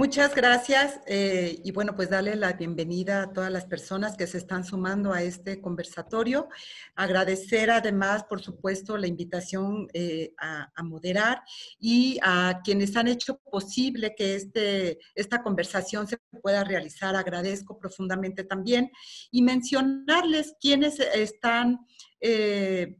Muchas gracias eh, y bueno, pues darle la bienvenida a todas las personas que se están sumando a este conversatorio. Agradecer además, por supuesto, la invitación eh, a, moderar y a quienes han hecho posible que este, esta conversación se pueda realizar. Agradezco profundamente también y mencionarles quienes están... Eh,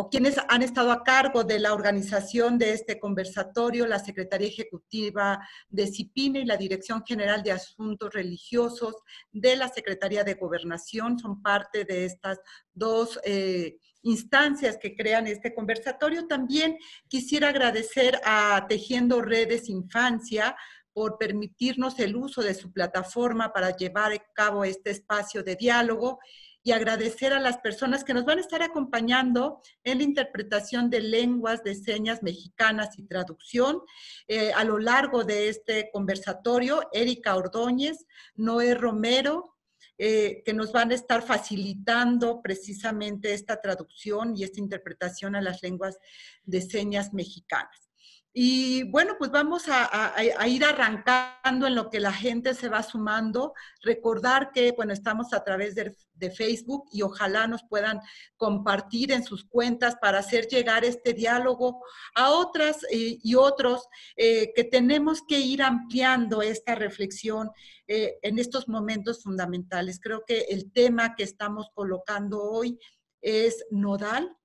o quienes han estado a cargo de la organización de este conversatorio, la Secretaría Ejecutiva de CIPINE y la Dirección General de Asuntos Religiosos de la Secretaría de Gobernación, son parte de estas dos eh, instancias que crean este conversatorio. También quisiera agradecer a Tejiendo Redes Infancia, por permitirnos el uso de su plataforma para llevar a cabo este espacio de diálogo y agradecer a las personas que nos van a estar acompañando en la interpretación de lenguas de señas mexicanas y traducción eh, a lo largo de este conversatorio. Erika Ordóñez, Noé Romero, eh, que nos van a estar facilitando precisamente esta traducción y esta interpretación a las lenguas de señas mexicanas. Y bueno, pues vamos a, ir arrancando en lo que la gente se va sumando. Recordar que, bueno, estamos a través de, Facebook y ojalá nos puedan compartir en sus cuentas para hacer llegar este diálogo a otras eh, y otros eh, que tenemos que ir ampliando esta reflexión eh, en estos momentos fundamentales. Creo que el tema que estamos colocando hoy es nodal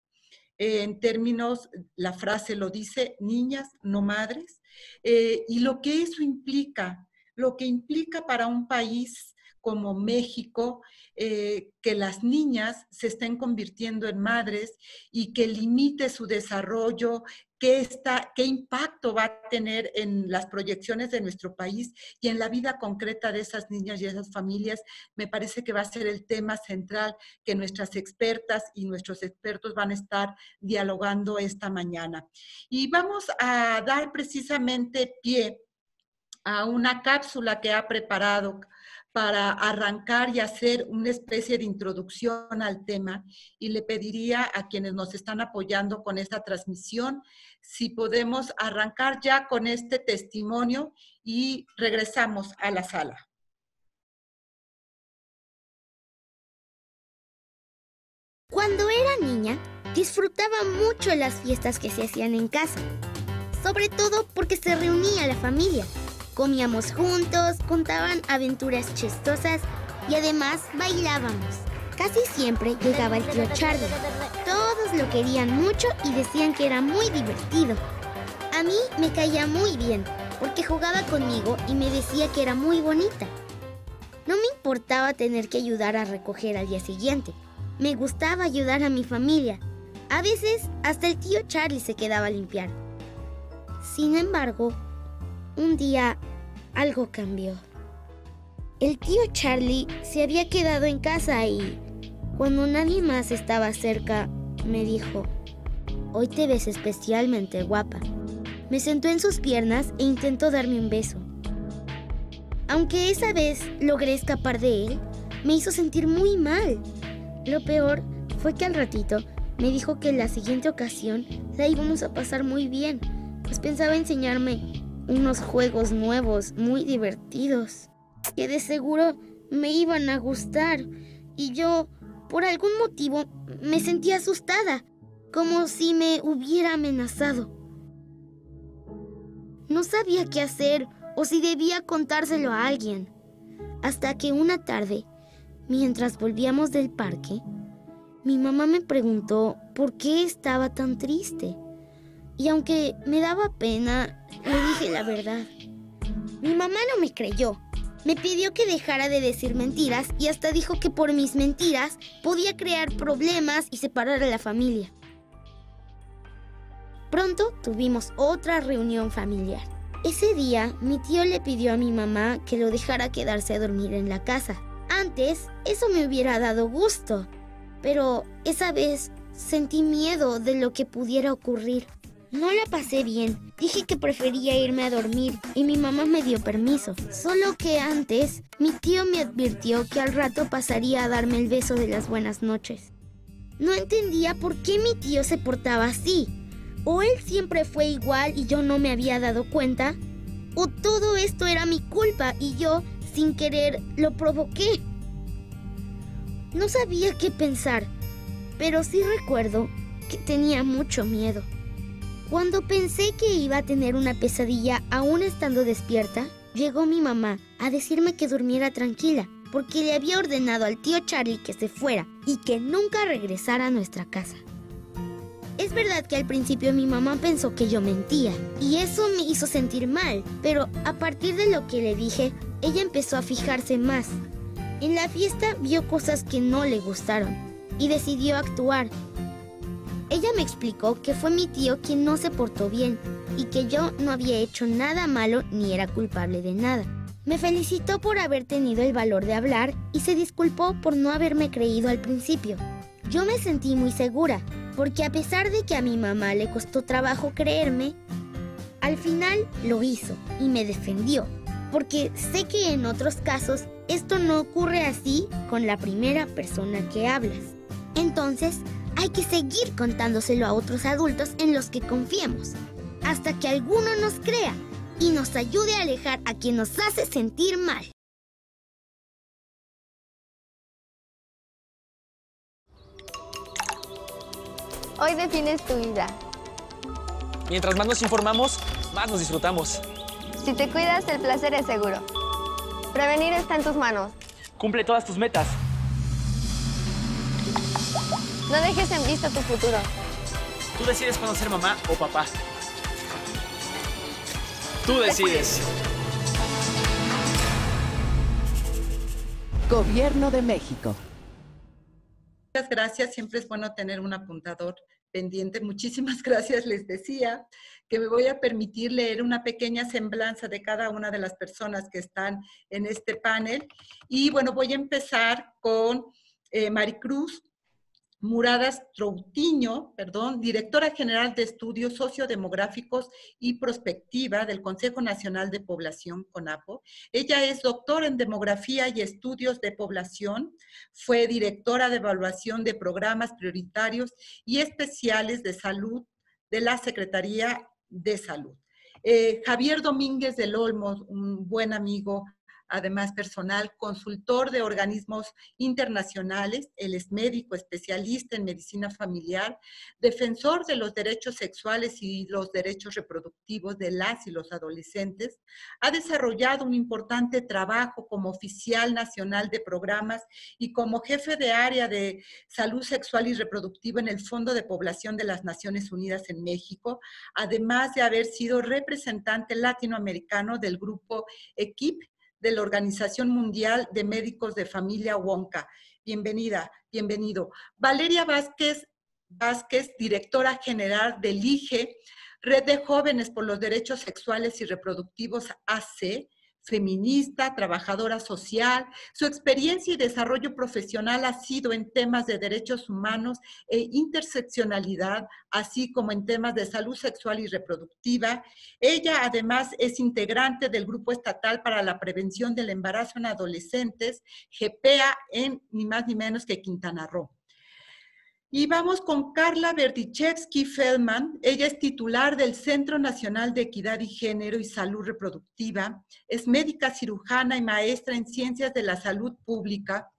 en términos, la frase lo dice, niñas, no madres, eh, y lo que eso implica, lo que implica para un país como México, eh, que las niñas se estén convirtiendo en madres y que limite su desarrollo, qué, está, qué impacto va a tener en las proyecciones de nuestro país y en la vida concreta de esas niñas y esas familias, me parece que va a ser el tema central que nuestras expertas y nuestros expertos van a estar dialogando esta mañana. Y vamos a dar precisamente pie a una cápsula que ha preparado para arrancar y hacer una especie de introducción al tema y le pediría a quienes nos están apoyando con esta transmisión si podemos arrancar ya con este testimonio y regresamos a la sala. Cuando era niña, disfrutaba mucho las fiestas que se hacían en casa, sobre todo porque se reunía la familia. Comíamos juntos, contaban aventuras chistosas y además bailábamos. Casi siempre llegaba el tío Charlie. Todos lo querían mucho y decían que era muy divertido. A mí me caía muy bien porque jugaba conmigo y me decía que era muy bonita. No me importaba tener que ayudar a recoger al día siguiente. Me gustaba ayudar a mi familia. A veces hasta el tío Charlie se quedaba a limpiar. Sin embargo, un día algo cambió. El tío Charlie se había quedado en casa y, cuando nadie más estaba cerca, me dijo, hoy te ves especialmente guapa. Me sentó en sus piernas e intentó darme un beso. Aunque esa vez logré escapar de él, me hizo sentir muy mal. Lo peor fue que al ratito me dijo que en la siguiente ocasión la íbamos a pasar muy bien, pues pensaba enseñarme unos juegos nuevos muy divertidos que de seguro me iban a gustar y yo, por algún motivo, me sentía asustada, como si me hubiera amenazado. No sabía qué hacer o si debía contárselo a alguien, hasta que una tarde, mientras volvíamos del parque, mi mamá me preguntó por qué estaba tan triste. Y aunque me daba pena, le dije la verdad. Mi mamá no me creyó me pidió que dejara de decir mentiras y hasta dijo que por mis mentiras podía crear problemas y separar a la familia. Pronto tuvimos otra reunión familiar. Ese día mi tío le pidió a mi mamá que lo dejara quedarse a dormir en la casa. Antes eso me hubiera dado gusto, pero esa vez sentí miedo de lo que pudiera ocurrir. No la pasé bien. Dije que prefería irme a dormir y mi mamá me dio permiso. Solo que antes, mi tío me advirtió que al rato pasaría a darme el beso de las buenas noches. No entendía por qué mi tío se portaba así. O él siempre fue igual y yo no me había dado cuenta, ¿O todo esto era mi culpa y yo, sin querer, lo provoqué? No sabía qué pensar, pero sí recuerdo que tenía mucho miedo. Cuando pensé que iba a tener una pesadilla aún estando despierta, llegó mi mamá a decirme que durmiera tranquila, porque le había ordenado al tío Charlie que se fuera y que nunca regresara a nuestra casa. Es verdad que al principio mi mamá pensó que yo mentía y eso me hizo sentir mal, pero a partir de lo que le dije, ella empezó a fijarse más. En la fiesta vio cosas que no le gustaron y decidió actuar. Ella me explicó que fue mi tío quien no se portó bien y que yo no había hecho nada malo ni era culpable de nada. Me felicitó por haber tenido el valor de hablar y se disculpó por no haberme creído al principio. Yo me sentí muy segura porque a pesar de que a mi mamá le costó trabajo creerme, al final lo hizo y me defendió, porque sé que en otros casos esto no ocurre así con la primera persona que hablas. Entonces, hay que seguir contándoselo a otros adultos en los que confiemos, hasta que alguno nos crea y nos ayude a alejar a quien nos hace sentir mal. Hoy defines tu vida. Mientras más nos informamos, más nos disfrutamos. Si te cuidas, el placer es seguro. Prevenir está en tus manos. Cumple todas tus metas. No dejes en vista tu futuro. Tú decides cuándo ser mamá o papá. Tú decides. Gobierno de México. Muchas gracias. Siempre es bueno tener un apuntador pendiente. Muchísimas gracias. Les decía que me voy a permitir leer una pequeña semblanza de cada una de las personas que están en este panel. Y bueno, voy a empezar con eh, Maricruz Muradas Troutiño, perdón, directora general de Estudios Sociodemográficos y Prospectiva del Consejo Nacional de Población, CONAPO. Ella es doctora en Demografía y Estudios de Población, fue directora de evaluación de programas prioritarios y especiales de salud de la Secretaría de Salud. Eh, Javier Domínguez del Olmo, un buen amigo además personal, consultor de organismos internacionales, él es médico especialista en medicina familiar, defensor de los derechos sexuales y los derechos reproductivos de las y los adolescentes, ha desarrollado un importante trabajo como oficial nacional de programas y como jefe de área de salud sexual y reproductiva en el Fondo de Población de las Naciones Unidas en México, además de haber sido representante latinoamericano del grupo EQUIP de la Organización Mundial de Médicos de Familia Wonka. Bienvenida, bienvenido. Valeria Vázquez, Vázquez, directora general del IGE, Red de Jóvenes por los Derechos Sexuales y Reproductivos AC, feminista, trabajadora social. Su experiencia y desarrollo profesional ha sido en temas de derechos humanos e interseccionalidad, así como en temas de salud sexual y reproductiva. Ella además es integrante del Grupo Estatal para la Prevención del Embarazo en Adolescentes, GPA, en ni más ni menos que Quintana Roo. Y vamos con Carla Berdichevsky Feldman. Ella es titular del Centro Nacional de Equidad y Género y Salud Reproductiva. Es médica cirujana y maestra en Ciencias de la Salud Pública.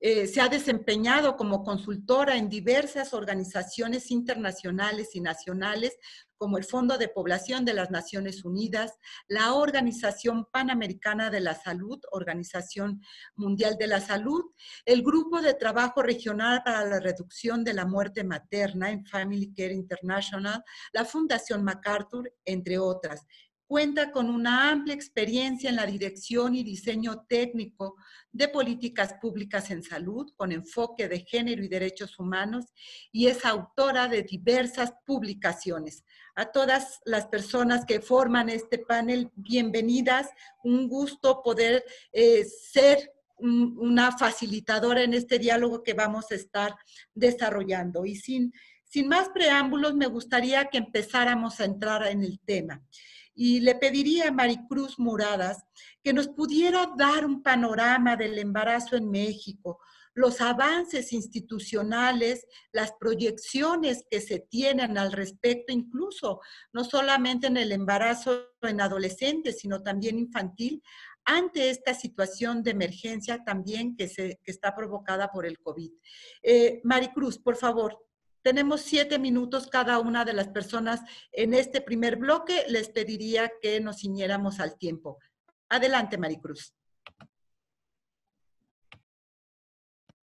Eh, se ha desempeñado como consultora en diversas organizaciones internacionales y nacionales, como el Fondo de Población de las Naciones Unidas, la Organización Panamericana de la Salud, Organización Mundial de la Salud, el Grupo de Trabajo Regional para la Reducción de la Muerte Materna en Family Care International, la Fundación MacArthur, entre otras. Cuenta con una amplia experiencia en la dirección y diseño técnico de políticas públicas en salud con enfoque de género y derechos humanos y es autora de diversas publicaciones. A todas las personas que forman este panel, bienvenidas. Un gusto poder eh, ser una facilitadora en este diálogo que vamos a estar desarrollando. Y sin, sin más preámbulos, me gustaría que empezáramos a entrar en el tema. Y le pediría a Maricruz Muradas que nos pudiera dar un panorama del embarazo en México, los avances institucionales, las proyecciones que se tienen al respecto, incluso no solamente en el embarazo en adolescentes, sino también infantil, ante esta situación de emergencia también que, se, está provocada por el COVID. Eh, Maricruz, por favor, tenemos siete minutos cada una de las personas en este primer bloque. Les pediría que nos ciñéramos al tiempo. Adelante, Maricruz.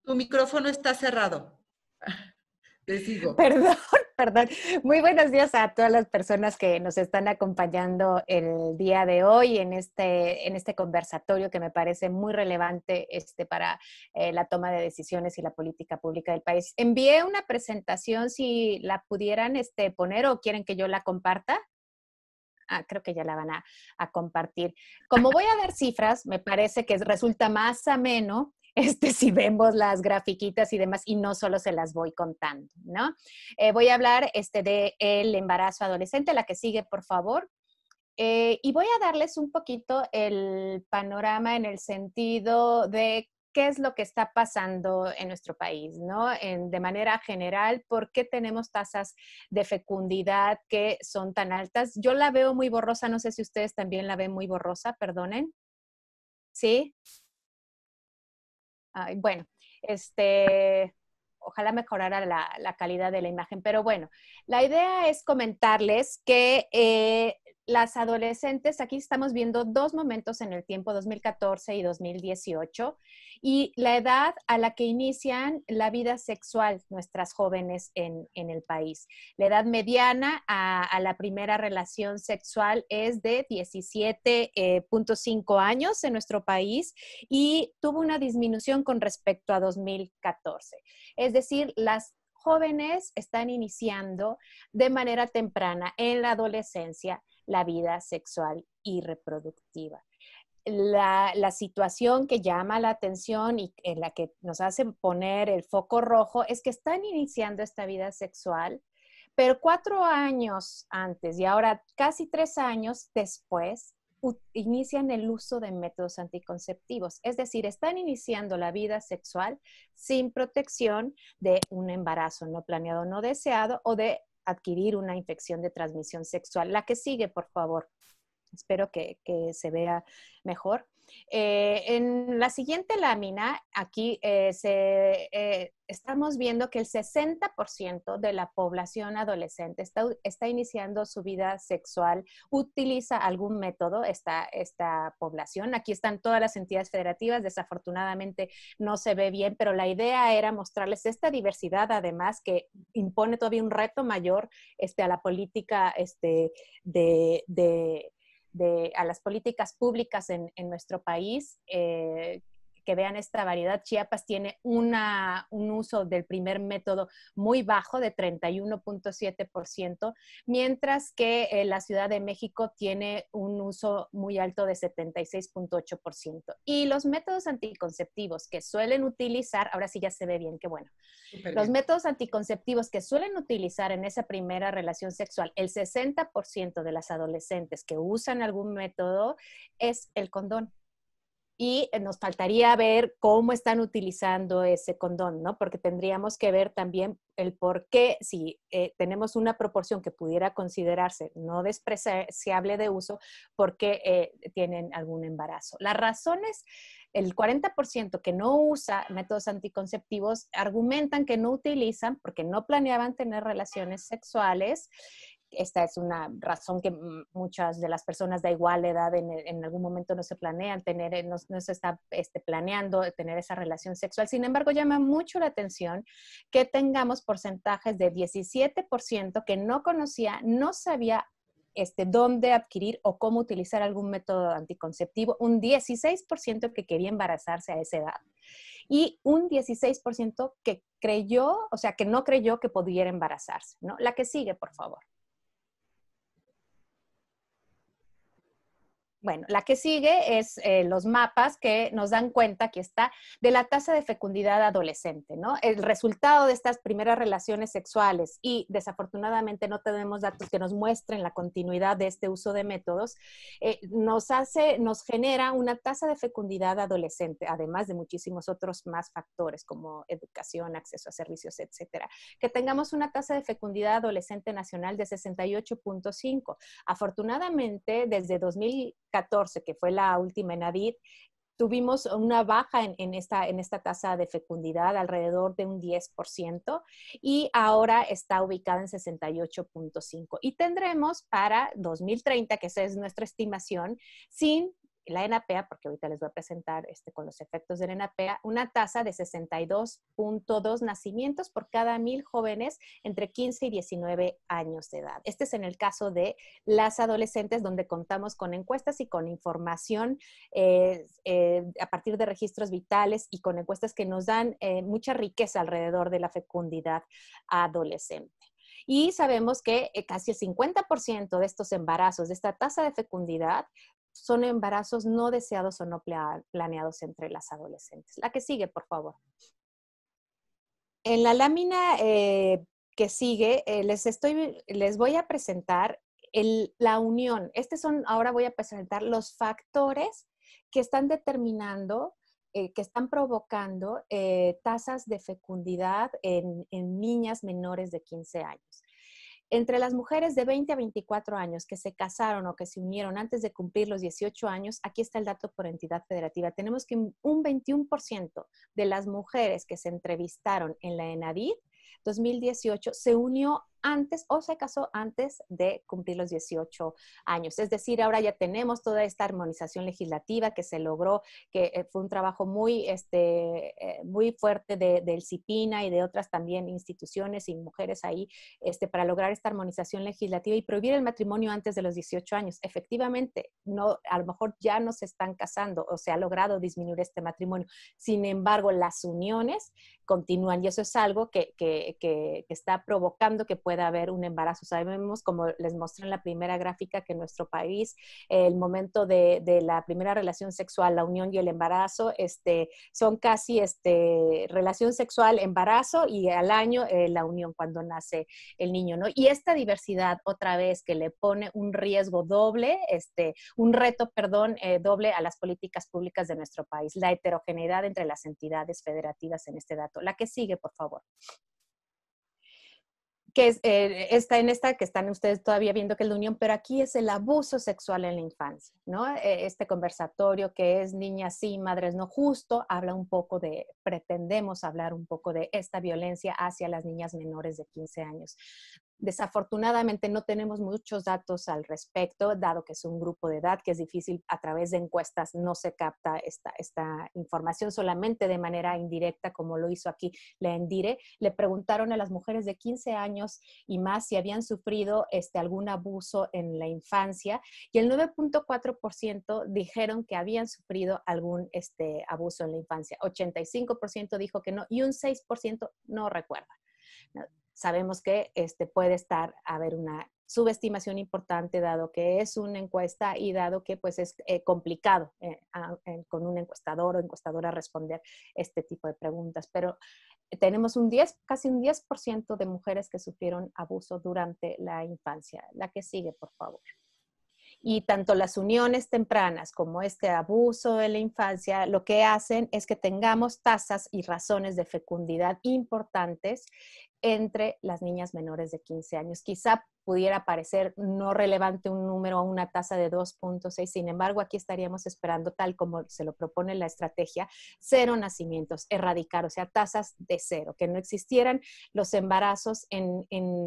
Tu micrófono está cerrado. Te sigo. Perdón, perdón. Muy buenos días a todas las personas que nos están acompañando el día de hoy en este, en este conversatorio que me parece muy relevante este, para eh, la toma de decisiones y la política pública del país. Envié una presentación, si la pudieran este, poner o quieren que yo la comparta. Ah, creo que ya la van a, a compartir. Como voy a dar cifras, me parece que resulta más ameno este, si vemos las grafiquitas y demás, y no solo se las voy contando, ¿no? Eh, voy a hablar este, de el embarazo adolescente, la que sigue, por favor. Eh, y voy a darles un poquito el panorama en el sentido de qué es lo que está pasando en nuestro país, ¿no? En, de manera general, ¿por qué tenemos tasas de fecundidad que son tan altas? Yo la veo muy borrosa, no sé si ustedes también la ven muy borrosa, perdonen. ¿Sí? Bueno, este, ojalá mejorara la, calidad de la imagen, pero bueno, la idea es comentarles que eh, las adolescentes, aquí estamos viendo dos momentos en el tiempo, 2014 y 2018, y la edad a la que inician la vida sexual nuestras jóvenes en, el país. La edad mediana a, la primera relación sexual es de 17.5 eh, años en nuestro país y tuvo una disminución con respecto a 2014. Es decir, las jóvenes están iniciando de manera temprana en la adolescencia la vida sexual y reproductiva. La, situación que llama la atención y en la que nos hace poner el foco rojo es que están iniciando esta vida sexual, pero cuatro años antes y ahora casi tres años después inician el uso de métodos anticonceptivos, es decir, están iniciando la vida sexual sin protección de un embarazo no planeado, no deseado o de adquirir una infección de transmisión sexual. La que sigue, por favor. Espero que, se vea mejor. Eh, en la siguiente lámina, aquí eh, eh, estamos viendo que el 60% de la población adolescente está, está, iniciando su vida sexual, utiliza algún método esta, esta población. Aquí están todas las entidades federativas, desafortunadamente no se ve bien, pero la idea era mostrarles esta diversidad, además, que impone todavía un reto mayor este, a la política este, de a las políticas públicas en, nuestro país, eh, que vean esta variedad. Chiapas tiene una, un uso del primer método muy bajo, de 31.7%, mientras que eh, la Ciudad de México tiene un uso muy alto de 76.8%. Y los métodos anticonceptivos que suelen utilizar, ahora sí ya se ve bien, qué bueno. Los métodos anticonceptivos que suelen utilizar en esa primera relación sexual, el 60% de las adolescentes que usan algún método es el condón y eh, nos faltaría ver cómo están utilizando ese condón, ¿no? Porque tendríamos que ver también el por qué, si eh, tenemos una proporción que pudiera considerarse no despreciable de uso, por qué eh, tienen algún embarazo. Las razones, el 40% que no usa métodos anticonceptivos argumentan que no utilizan porque no planeaban tener relaciones sexuales esta es una razón que muchas de las personas de igual edad en, algún momento no se planean tener, eh, no, se está este, planeando tener esa relación sexual. Sin embargo, llama mucho la atención que tengamos porcentajes de 17% que no conocía, no sabía este, dónde adquirir o cómo utilizar algún método anticonceptivo, un 16% que quería embarazarse a esa edad y un 16% que creyó, o sea, que no creyó que pudiera embarazarse, ¿no? La que sigue, por favor. Bueno, la que sigue es eh, los mapas que nos dan cuenta que está de la tasa de fecundidad adolescente, ¿no? El resultado de estas primeras relaciones sexuales y desafortunadamente no tenemos datos que nos muestren la continuidad de este uso de métodos, eh, nos hace, nos genera una tasa de fecundidad adolescente, además de muchísimos otros más factores como educación, acceso a servicios, etcétera. Que tengamos una tasa de fecundidad adolescente nacional de 68.5. Afortunadamente, desde 2000 que fue la última en ADID, tuvimos una baja en, esta, en esta tasa de fecundidad, alrededor de un 10%, y ahora está ubicada en 68.5. Y tendremos para 2030, que esa es nuestra estimación, sin la NAPEA, porque ahorita les voy a presentar este, con los efectos de la NAPEA, una tasa de 62.2 nacimientos por cada mil jóvenes entre 15 y 19 años de edad. Este es en el caso de las adolescentes, donde contamos con encuestas y con información eh, eh, a partir de registros vitales y con encuestas que nos dan eh, mucha riqueza alrededor de la fecundidad adolescente. Y sabemos que casi el 50% de estos embarazos, de esta tasa de fecundidad, son embarazos no deseados o no planeados entre las adolescentes. La que sigue, por favor. En la lámina eh, que sigue, eh, les, estoy, les voy a presentar la unión. Este son, ahora voy a presentar los factores que están determinando, eh, que están provocando tasas de fecundidad en, en niñas menores de 15 años. Entre las mujeres de 20 a 24 años que se casaron o que se unieron antes de cumplir los 18 años, aquí está el dato por entidad federativa. Tenemos que un 21% de las mujeres que se entrevistaron en la ENADID 2018 se unió antes o se casó antes de cumplir los 18 años. Es decir, ahora ya tenemos toda esta armonización legislativa que se logró, que eh, fue un trabajo muy, este, eh, muy fuerte del CIPINA y de otras también instituciones y mujeres ahí este, para lograr esta armonización legislativa y prohibir el matrimonio antes de los 18 años. Efectivamente, no, a lo mejor ya no se están casando o se ha logrado disminuir este matrimonio. Sin embargo, las uniones continúan y eso es algo que, que, que está provocando que pueda puede haber un embarazo. Sabemos, como les mostré en la primera gráfica, que en nuestro país el momento de, la primera relación sexual, la unión y el embarazo, este, son casi este, relación sexual, embarazo y al año eh, la unión cuando nace el niño, ¿no? Y esta diversidad, otra vez, que le pone un riesgo doble, este, un reto, perdón, eh, doble a las políticas públicas de nuestro país, la heterogeneidad entre las entidades federativas en este dato. La que sigue, por favor que es, eh, está en esta que están ustedes todavía viendo que es la unión, pero aquí es el abuso sexual en la infancia, ¿no? E, este conversatorio que es niñas sí, madres no, justo habla un poco de, pretendemos hablar un poco de esta violencia hacia las niñas menores de 15 años. Desafortunadamente no tenemos muchos datos al respecto, dado que es un grupo de edad que es difícil a través de encuestas, no se capta esta, esta información solamente de manera indirecta, como lo hizo aquí la Endire. Le preguntaron a las mujeres de 15 años y más si habían sufrido este, algún abuso en la infancia y el 9.4% dijeron que habían sufrido algún este, abuso en la infancia. 85% dijo que no y un 6% no recuerda sabemos que este, puede estar a haber una subestimación importante dado que es una encuesta y dado que pues es eh, complicado eh, con un encuestador o encuestadora responder este tipo de preguntas. Pero tenemos un 10, casi un 10% de mujeres que sufrieron abuso durante la infancia. La que sigue, por favor. Y tanto las uniones tempranas como este abuso de la infancia lo que hacen es que tengamos tasas y razones de fecundidad importantes entre las niñas menores de 15 años. Quizá pudiera parecer no relevante un número o una tasa de 2.6. Sin embargo, aquí estaríamos esperando, tal como se lo propone la estrategia, cero nacimientos, erradicar, o sea, tasas de cero, que no existieran los embarazos en,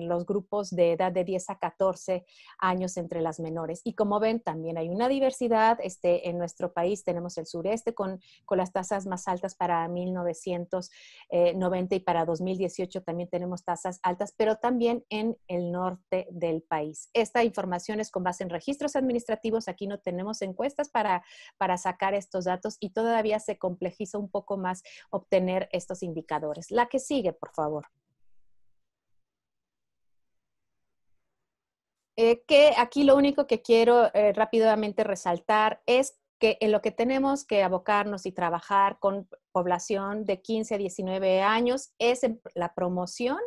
los grupos de edad de 10 a 14 años entre las menores. Y como ven, también hay una diversidad. Este, en nuestro país tenemos el sureste con, con las tasas más altas para 1990 y para 2018 también tenemos tasas altas, pero también en el norte del país. Esta información es con base en registros administrativos. Aquí no tenemos encuestas para, para sacar estos datos y todavía se complejiza un poco más obtener estos indicadores. La que sigue, por favor. Eh, que aquí lo único que quiero eh, rápidamente resaltar es que en lo que tenemos que abocarnos y trabajar con población de 15 a 19 años es la promoción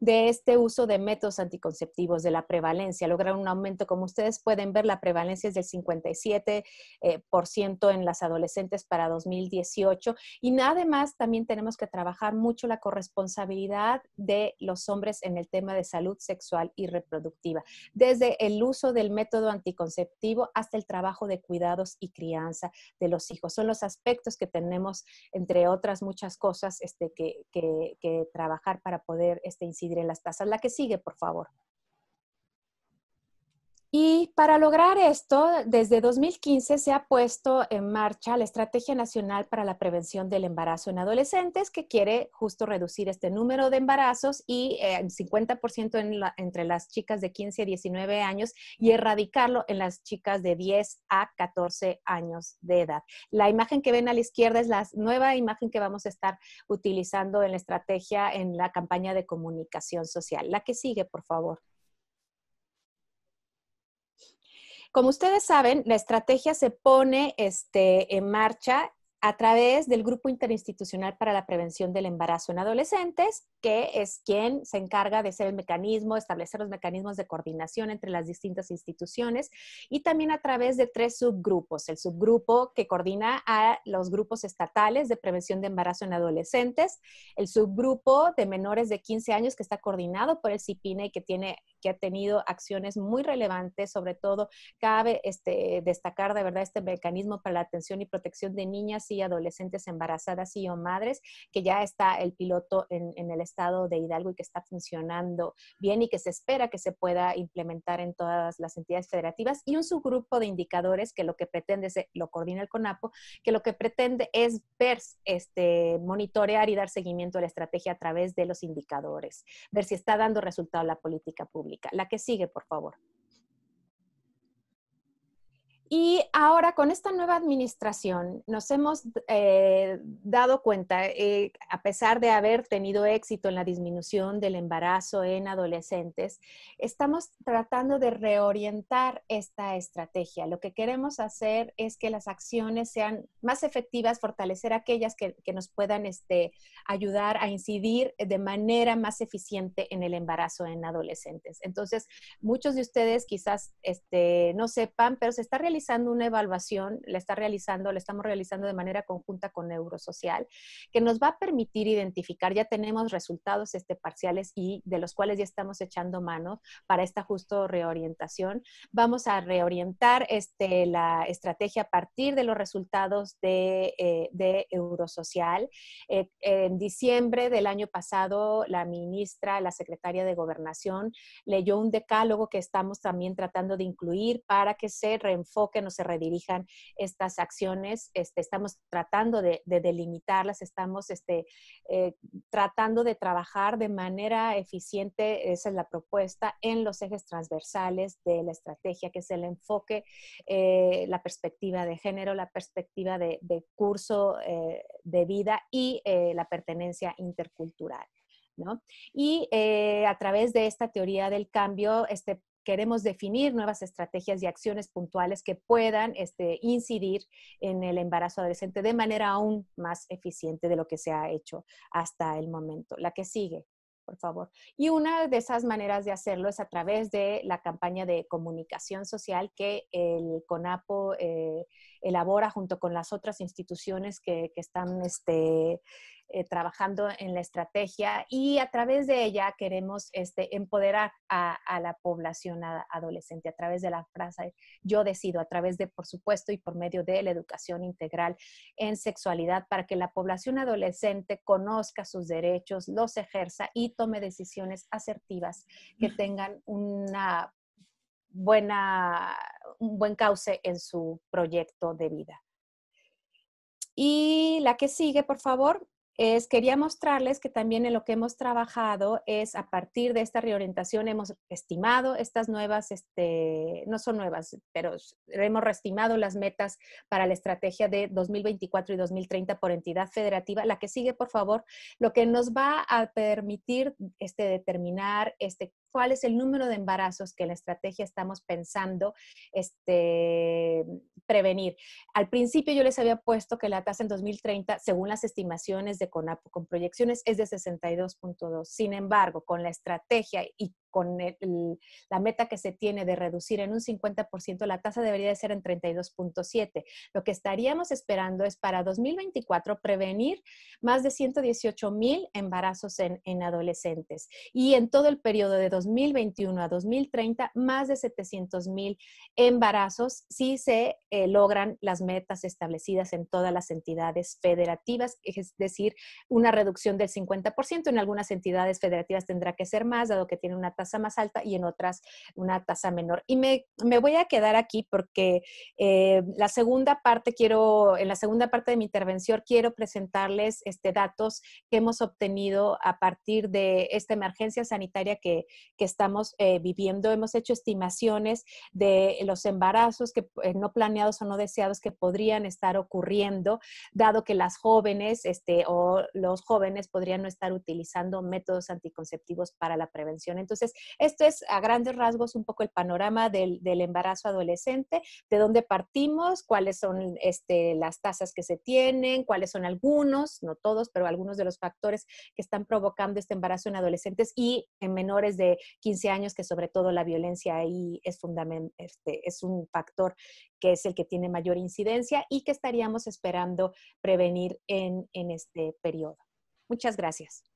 de este uso de métodos anticonceptivos, de la prevalencia, lograr un aumento. Como ustedes pueden ver, la prevalencia es del 57% eh, por ciento en las adolescentes para 2018. Y nada más, también tenemos que trabajar mucho la corresponsabilidad de los hombres en el tema de salud sexual y reproductiva, desde el uso del método anticonceptivo hasta el trabajo de cuidados y crianza de los hijos. Son los aspectos que tenemos entre otras muchas cosas este, que, que, trabajar para poder este, incidir en las tasas. La que sigue, por favor. Y para lograr esto, desde 2015 se ha puesto en marcha la Estrategia Nacional para la Prevención del Embarazo en Adolescentes, que quiere justo reducir este número de embarazos y eh, 50% entre las chicas de 15 a 19 años y erradicarlo en las chicas de 10 a 14 años de edad. La imagen que ven a la izquierda es la nueva imagen que vamos a estar utilizando en la estrategia en la campaña de comunicación social. La que sigue, por favor. Como ustedes saben, la estrategia se pone este, en marcha a través del Grupo Interinstitucional para la Prevención del Embarazo en Adolescentes, que es quien se encarga de ser el mecanismo, establecer los mecanismos de coordinación entre las distintas instituciones y también a través de tres subgrupos. El subgrupo que coordina a los grupos estatales de prevención de embarazo en adolescentes, el subgrupo de menores de 15 años que está coordinado por el CIPINE y que, tiene, que ha tenido acciones muy relevantes, sobre todo cabe este, destacar de verdad este mecanismo para la atención y protección de niñas y adolescentes embarazadas y o madres, que ya está el piloto en, el estado de Hidalgo y que está funcionando bien y que se espera que se pueda implementar en todas las entidades federativas, y un subgrupo de indicadores que lo que pretende, es, lo coordina el CONAPO, que lo que pretende es ver, este, monitorear y dar seguimiento a la estrategia a través de los indicadores, ver si está dando resultado la política pública. La que sigue, por favor. Y ahora con esta nueva administración nos hemos eh, dado cuenta, eh, a pesar de haber tenido éxito en la disminución del embarazo en adolescentes, estamos tratando de reorientar esta estrategia. Lo que queremos hacer es que las acciones sean más efectivas, fortalecer aquellas que, que nos puedan este, ayudar a incidir de manera más eficiente en el embarazo en adolescentes. Entonces, muchos de ustedes quizás este, no sepan, pero se está realizando una evaluación, la está realizando, la estamos realizando de manera conjunta con Neurosocial, que nos va a permitir identificar, ya tenemos resultados este, parciales y de los cuales ya estamos echando mano para esta justo reorientación. Vamos a reorientar este, la estrategia a partir de los resultados de, eh, de Eurosocial. Eh, en diciembre del año pasado, la ministra, la secretaria de Gobernación, leyó un decálogo que estamos también tratando de incluir para que se reenfoque que no se redirijan estas acciones. Este, estamos tratando de, delimitarlas, estamos este, eh, tratando de trabajar de manera eficiente, esa es la propuesta, en los ejes transversales de la estrategia, que es el enfoque, eh, la perspectiva de género, la perspectiva de, curso eh, de vida y la pertenencia intercultural. ¿No? Y a través de esta teoría del cambio, este, queremos definir nuevas estrategias y acciones puntuales que puedan este, incidir en el embarazo adolescente de manera aún más eficiente de lo que se ha hecho hasta el momento. La que sigue, por favor. Y una de esas maneras de hacerlo es a través de la campaña de comunicación social que el CONAPO eh, elabora junto con las otras instituciones que, que están este, eh, trabajando en la estrategia y a través de ella queremos este, empoderar a, la población adolescente. A través de la frase yo decido, a través de, por supuesto, y por medio de la educación integral en sexualidad para que la población adolescente conozca sus derechos, los ejerza y tome decisiones asertivas que tengan una buena, un buen cauce en su proyecto de vida. Y la que sigue, por favor es, quería mostrarles que también en lo que hemos trabajado es a partir de esta reorientación hemos estimado estas nuevas, este, no son nuevas, pero hemos reestimado las metas para la estrategia de 2024 y 2030 por entidad federativa. La que sigue, por favor, lo que nos va a permitir este, determinar este, cuál es el número de embarazos que la estrategia estamos pensando este, prevenir. Al principio yo les había puesto que la tasa en 2030, según las estimaciones de CONAPO con proyecciones, es de 62.2. Sin embargo, con la estrategia y con la meta que se tiene de reducir en un 50%, la tasa debería de ser en 32.7. Lo que estaríamos esperando es para 2024 prevenir más de 118 mil embarazos en, en, adolescentes y en todo el periodo de 2021 a 2030 más de 700 mil embarazos si se eh, logran las metas establecidas en todas las entidades federativas, es decir, una reducción del 50%. En algunas entidades federativas tendrá que ser más, dado que tiene una tasa más alta y en otras una tasa menor. Y me, me voy a quedar aquí porque eh, la segunda parte quiero, en la segunda parte de mi intervención quiero presentarles este, datos que hemos obtenido a partir de esta emergencia sanitaria que, que estamos eh, viviendo. Hemos hecho estimaciones de los embarazos que eh, no planeados o no deseados que podrían estar ocurriendo, dado que las jóvenes este, o los jóvenes podrían no estar utilizando métodos anticonceptivos para la prevención. Entonces, esto es a grandes rasgos un poco el panorama del, embarazo adolescente, de dónde partimos, cuáles son este, las tasas que se tienen, cuáles son algunos, no todos, pero algunos de los factores que están provocando este embarazo en adolescentes y en menores de 15 años, que sobre todo la violencia ahí es, este, es un factor que es el que tiene mayor incidencia y que estaríamos esperando prevenir en este periodo. Muchas gracias.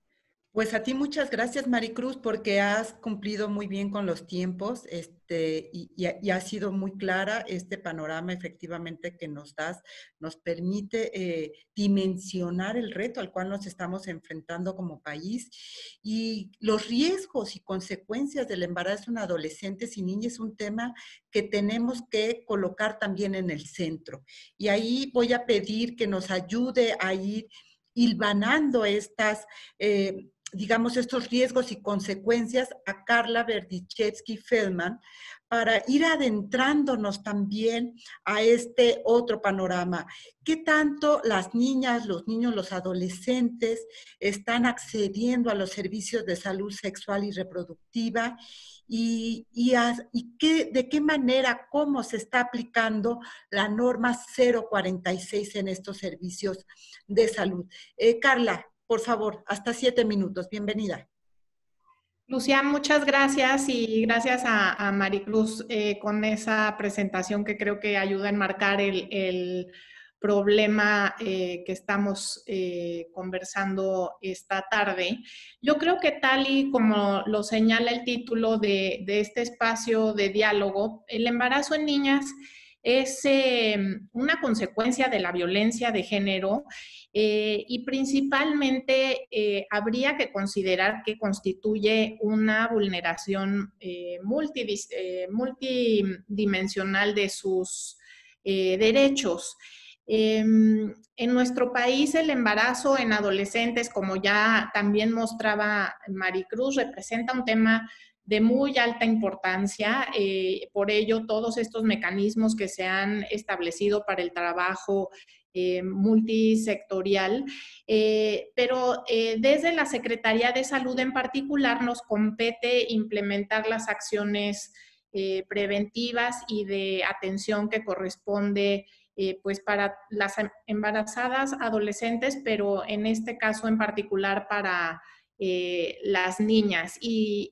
Pues a ti muchas gracias, Maricruz, porque has cumplido muy bien con los tiempos este, y, ha sido muy clara este panorama efectivamente que nos das, nos permite eh, dimensionar el reto al cual nos estamos enfrentando como país y los riesgos y consecuencias del embarazo en adolescentes y niñas es un tema que tenemos que colocar también en el centro. Y ahí voy a pedir que nos ayude a ir hilvanando estas... Eh, digamos, estos riesgos y consecuencias a Carla Berdichevsky Feldman para ir adentrándonos también a este otro panorama. ¿Qué tanto las niñas, los niños, los adolescentes están accediendo a los servicios de salud sexual y reproductiva? Y, y, qué, de qué manera, cómo se está aplicando la norma 046 en estos servicios de salud. Eh, Carla, por favor, hasta siete minutos. Bienvenida. Lucía, muchas gracias y gracias a, Maricruz eh, con esa presentación que creo que ayuda a enmarcar el, problema eh, que estamos eh, conversando esta tarde. Yo creo que tal y como lo señala el título de, de este espacio de diálogo, el embarazo en niñas es una consecuencia de la violencia de género eh, y principalmente eh, habría que considerar que constituye una vulneración eh, multidimensional de sus derechos. Em, en nuestro país el embarazo en adolescentes, como ya también mostraba Maricruz, representa un tema de muy alta importancia. por ello, todos estos mecanismos que se han establecido para el trabajo eh, multisectorial, eh, pero eh, desde la Secretaría de Salud en particular nos compete implementar las acciones preventivas y de atención que corresponde pues para las embarazadas adolescentes, pero en este caso en particular para las niñas. Y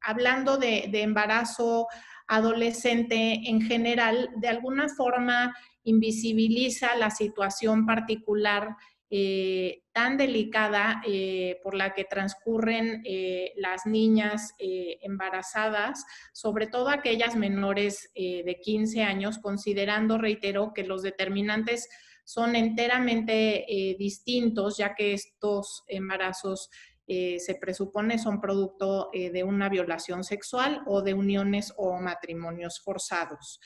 hablando de, embarazo adolescente en general, de alguna forma invisibiliza la situación particular eh, tan delicada eh, por la que transcurren eh, las niñas embarazadas, sobre todo aquellas menores de 15 años, considerando, reitero, que los determinantes son enteramente distintos, ya que estos embarazos se presupone son producto de una violación sexual o de uniones o matrimonios forzados.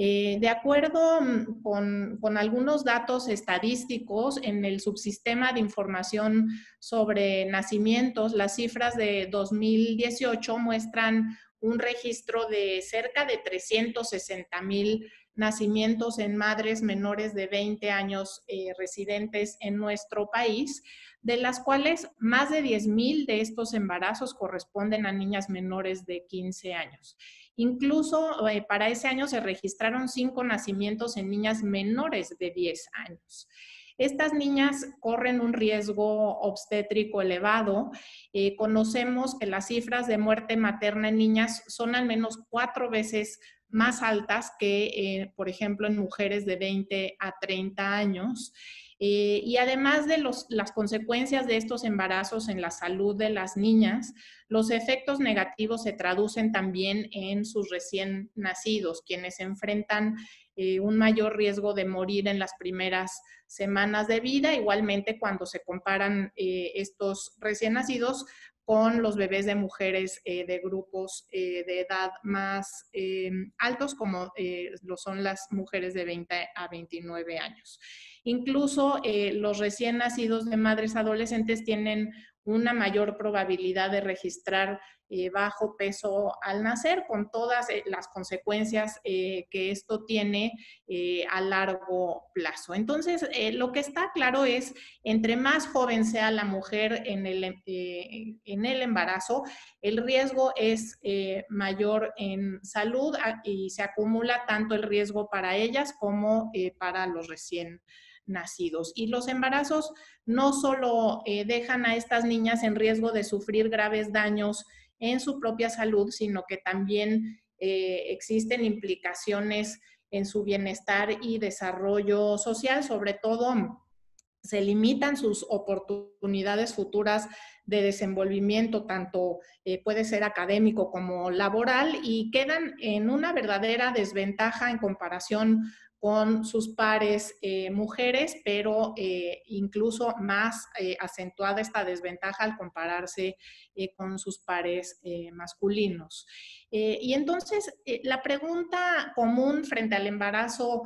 Eh, de acuerdo mm, con, algunos datos estadísticos en el subsistema de información sobre nacimientos, las cifras de 2018 muestran un registro de cerca de 360 mil nacimientos en madres menores de 20 años eh, residentes en nuestro país, de las cuales más de 10.000 de estos embarazos corresponden a niñas menores de 15 años. Incluso eh, para ese año se registraron cinco nacimientos en niñas menores de 10 años. Estas niñas corren un riesgo obstétrico elevado. Eh, conocemos que las cifras de muerte materna en niñas son al menos cuatro veces más altas que, eh, por ejemplo, en mujeres de 20 a 30 años. Eh, y además de las consecuencias de estos embarazos en la salud de las niñas, los efectos negativos se traducen también en sus recién nacidos, quienes enfrentan eh, un mayor riesgo de morir en las primeras semanas de vida. Igualmente, cuando se comparan estos recién nacidos con los bebés de mujeres de grupos de edad más altos, como lo son las mujeres de 20 a 29 años. Incluso eh, los recién nacidos de madres adolescentes tienen una mayor probabilidad de registrar eh, bajo peso al nacer, con todas eh, las consecuencias que esto tiene a largo plazo. Entonces, lo que está claro es, entre más joven sea la mujer en el, en el embarazo, el riesgo es mayor en salud y se acumula tanto el riesgo para ellas como para los recién nacidos. Y los embarazos no solo eh, dejan a estas niñas en riesgo de sufrir graves daños en su propia salud, sino que también eh, existen implicaciones en su bienestar y desarrollo social, sobre todo se limitan sus oportunidades futuras de desenvolvimiento, tanto eh, puede ser académico como laboral, y quedan en una verdadera desventaja en comparación con sus pares eh, mujeres, pero eh, incluso más eh, acentuada esta desventaja al compararse con sus pares masculinos. y entonces, la pregunta común frente al embarazo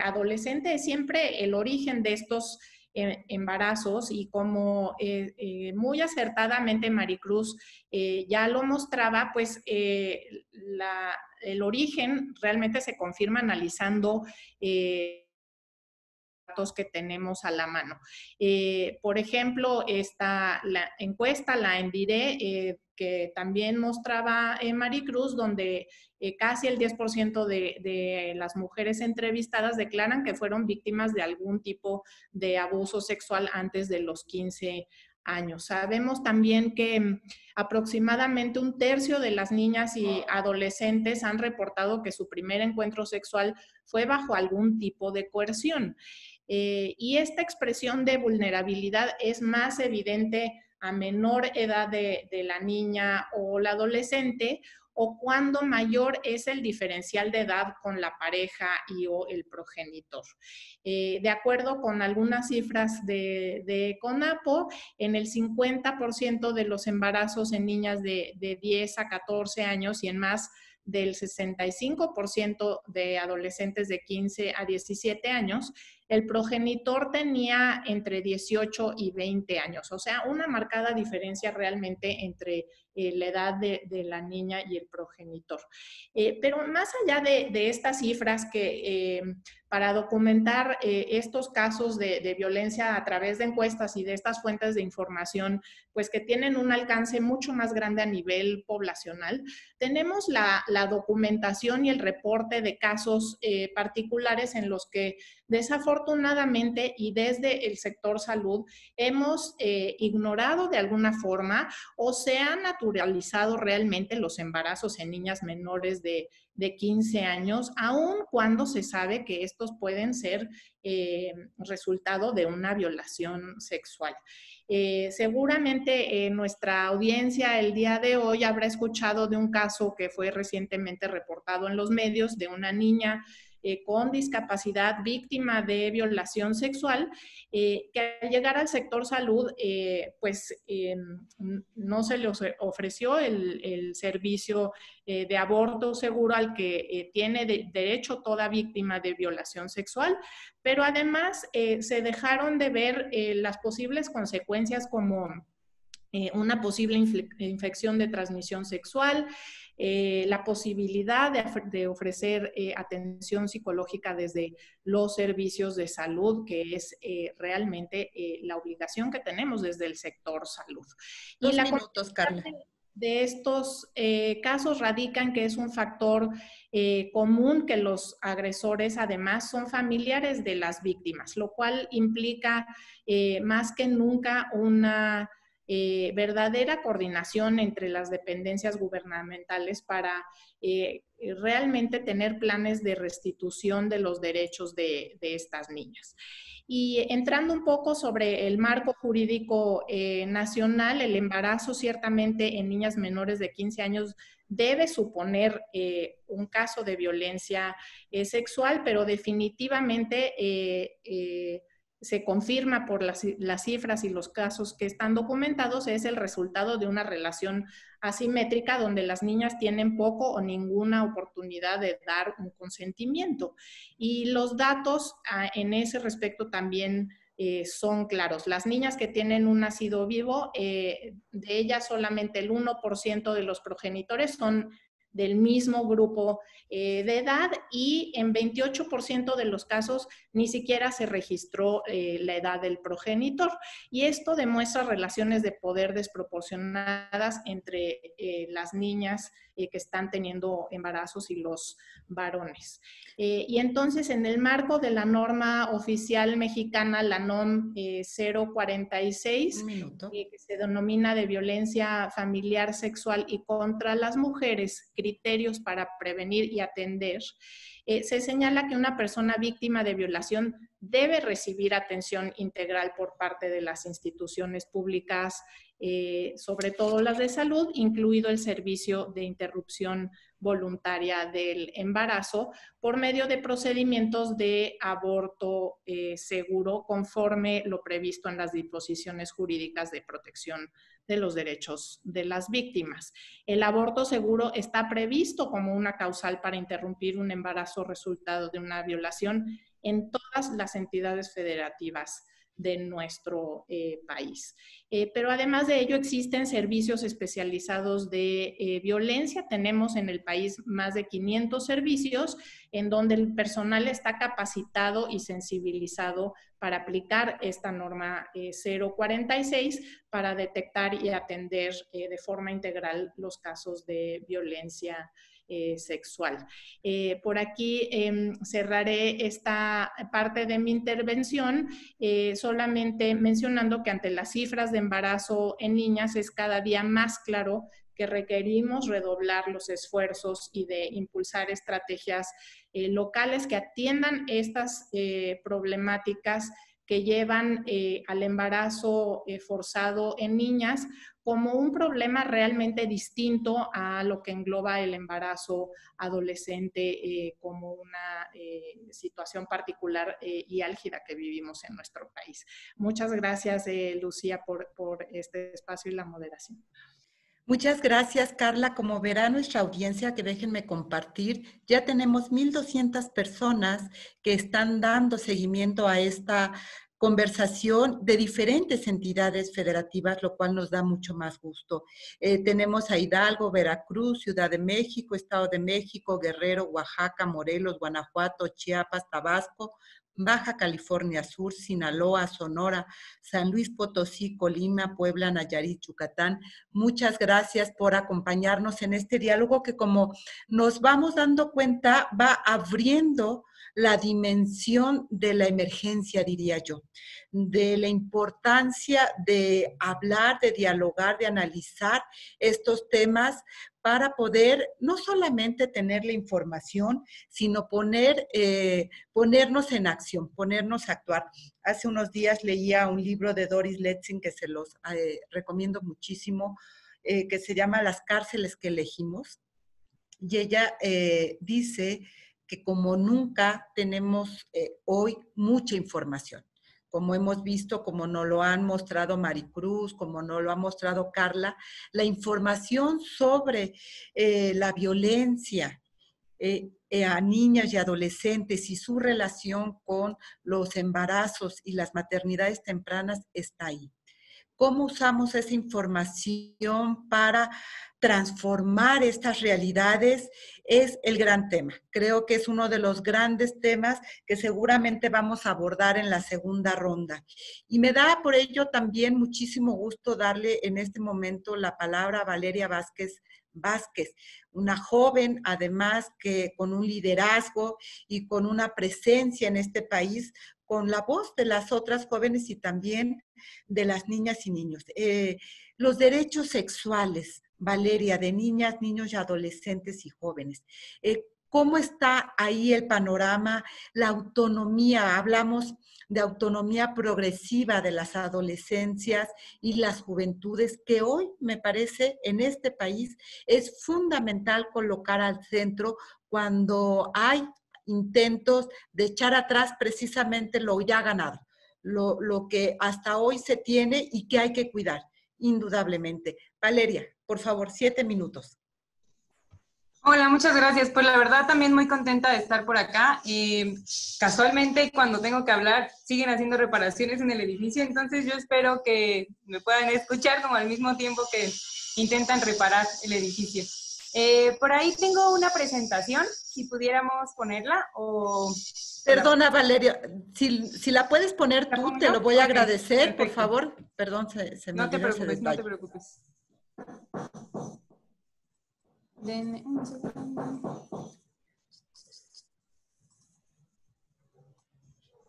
adolescente es siempre el origen de estos embarazos y como muy acertadamente Maricruz ya lo mostraba, pues la, el origen realmente se confirma analizando eh, datos que tenemos a la mano. Eh, por ejemplo, esta la encuesta, la Endiré, eh, que también mostraba Maricruz, donde casi el 10% de, de, las mujeres entrevistadas declaran que fueron víctimas de algún tipo de abuso sexual antes de los 15 Sabemos también que mm, aproximadamente un tercio de las niñas y adolescentes han reportado que su primer encuentro sexual fue bajo algún tipo de coerción. Eh, y esta expresión de vulnerabilidad es más evidente a menor edad de la niña o la adolescente o cuando mayor es el diferencial de edad con la pareja y o el progenitor. Eh, de acuerdo con algunas cifras de, CONAPO, en el 50% de los embarazos en niñas de, de 10 a 14 años y en más del 65% de adolescentes de 15 a 17 años, el progenitor tenía entre 18 y 20 años, o sea, una marcada diferencia realmente entre eh, la edad de, la niña y el progenitor. Eh, pero más allá de, estas cifras que eh, para documentar estos casos de, violencia a través de encuestas y de estas fuentes de información, pues que tienen un alcance mucho más grande a nivel poblacional, tenemos la, la documentación y el reporte de casos particulares en los que desafortunadamente y desde el sector salud hemos ignorado de alguna forma o se han naturalizado realmente los embarazos en niñas menores de, 15 años, aun cuando se sabe que estos pueden ser eh, resultado de una violación sexual. Eh, seguramente eh, nuestra audiencia el día de hoy habrá escuchado de un caso que fue recientemente reportado en los medios de una niña eh, con discapacidad víctima de violación sexual, eh, que al llegar al sector salud, eh, pues no se le ofreció el, servicio de aborto seguro al que tiene derecho toda víctima de violación sexual, pero además se dejaron de ver las posibles consecuencias como una posible infección de transmisión sexual, eh, la posibilidad de, ofrecer eh, atención psicológica desde los servicios de salud, que es eh, realmente la obligación que tenemos desde el sector salud. y la minutos, Carla de estos casos radican que es un factor común que los agresores además son familiares de las víctimas, lo cual implica más que nunca una eh, verdadera coordinación entre las dependencias gubernamentales para eh, realmente tener planes de restitución de los derechos de, estas niñas. Y entrando un poco sobre el marco jurídico eh, nacional, el embarazo ciertamente en niñas menores de 15 años debe suponer un caso de violencia sexual, pero definitivamente se confirma por las, cifras y los casos que están documentados, es el resultado de una relación asimétrica donde las niñas tienen poco o ninguna oportunidad de dar un consentimiento. Y los datos ah, en ese respecto también eh, son claros. Las niñas que tienen un nacido vivo, eh, de ellas solamente el 1% de los progenitores son del mismo grupo eh, de edad y en 28% de los casos ni siquiera se registró eh, la edad del progenitor. Y esto demuestra relaciones de poder desproporcionadas entre eh, las niñas que están teniendo embarazos y los varones. y entonces, en el marco de la norma oficial mexicana, la NOM 046, que se denomina de violencia familiar, sexual y contra las mujeres, criterios para prevenir y atender, eh, se señala que una persona víctima de violación debe recibir atención integral por parte de las instituciones públicas, eh, sobre todo las de salud, incluido el servicio de interrupción voluntaria del embarazo por medio de procedimientos de aborto eh, seguro conforme lo previsto en las disposiciones jurídicas de protección de los derechos de las víctimas. El aborto seguro está previsto como una causal para interrumpir un embarazo resultado de una violación en todas las entidades federativas de nuestro eh, país. Eh, pero además de ello existen servicios especializados de eh, violencia. Tenemos en el país más de 500 servicios en donde el personal está capacitado y sensibilizado para aplicar esta norma 046 para detectar y atender de forma integral los casos de violencia eh, sexual. Eh, por aquí em, cerraré esta parte de mi intervención eh, solamente mencionando que ante las cifras de embarazo en niñas es cada día más claro que requerimos redoblar los esfuerzos y de impulsar estrategias locales que atiendan estas problemáticas que llevan al embarazo forzado en niñas como un problema realmente distinto a lo que engloba el embarazo adolescente eh, como una eh, situación particular eh, y álgida que vivimos en nuestro país. Muchas gracias, Lucía, por, por este espacio y la moderación. Muchas gracias, Carla. Como verá nuestra audiencia, que déjenme compartir, ya tenemos 1.200 personas que están dando seguimiento a esta conversación de diferentes entidades federativas, lo cual nos da mucho más gusto. Eh, tenemos a Hidalgo, Veracruz, Ciudad de México, Estado de México, Guerrero, Oaxaca, Morelos, Guanajuato, Chiapas, Tabasco, Baja California Sur, Sinaloa, Sonora, San Luis Potosí, Colima, Puebla, Nayarit, Yucatán. Muchas gracias por acompañarnos en este diálogo que como nos vamos dando cuenta va abriendo la dimensión de la emergencia, diría yo, de la importancia de hablar, de dialogar, de analizar estos temas para poder no solamente tener la información, sino poner, eh, ponernos en acción, ponernos a actuar. Hace unos días leía un libro de Doris Letzing que se los eh, recomiendo muchísimo, eh, que se llama Las cárceles que elegimos. Y ella dice que como nunca tenemos eh, hoy mucha información. Como hemos visto, como nos lo han mostrado Maricruz, como nos lo ha mostrado Carla, la información sobre eh, la violencia eh, a niñas y adolescentes y su relación con los embarazos y las maternidades tempranas está ahí cómo usamos esa información para transformar estas realidades es el gran tema. Creo que es uno de los grandes temas que seguramente vamos a abordar en la segunda ronda. Y me da por ello también muchísimo gusto darle en este momento la palabra a Valeria Vázquez Vázquez, una joven además que con un liderazgo y con una presencia en este país con la voz de las otras jóvenes y también de las niñas y niños. Eh, los derechos sexuales, Valeria, de niñas, niños y adolescentes y jóvenes. Eh, ¿Cómo está ahí el panorama? La autonomía, hablamos de autonomía progresiva de las adolescencias y las juventudes, que hoy me parece en este país es fundamental colocar al centro cuando hay intentos de echar atrás precisamente lo ya ganado, lo, lo que hasta hoy se tiene y que hay que cuidar, indudablemente. Valeria, por favor, siete minutos. Hola, muchas gracias. Pues la verdad también muy contenta de estar por acá. Eh, casualmente cuando tengo que hablar siguen haciendo reparaciones en el edificio, entonces yo espero que me puedan escuchar como al mismo tiempo que intentan reparar el edificio. Eh, por ahí tengo una presentación, si pudiéramos ponerla o... Perdona, Valeria, si, la puedes poner tú, te lo voy a agradecer, por favor. Perdón, se, se me No te preocupes, no te preocupes.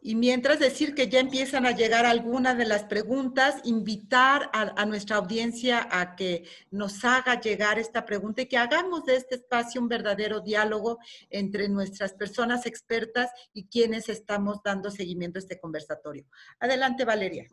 Y mientras decir que ya empiezan a llegar algunas de las preguntas, invitar a, nuestra audiencia a que nos haga llegar esta pregunta y que hagamos de este espacio un verdadero diálogo entre nuestras personas expertas y quienes estamos dando seguimiento a este conversatorio. Adelante, Valeria.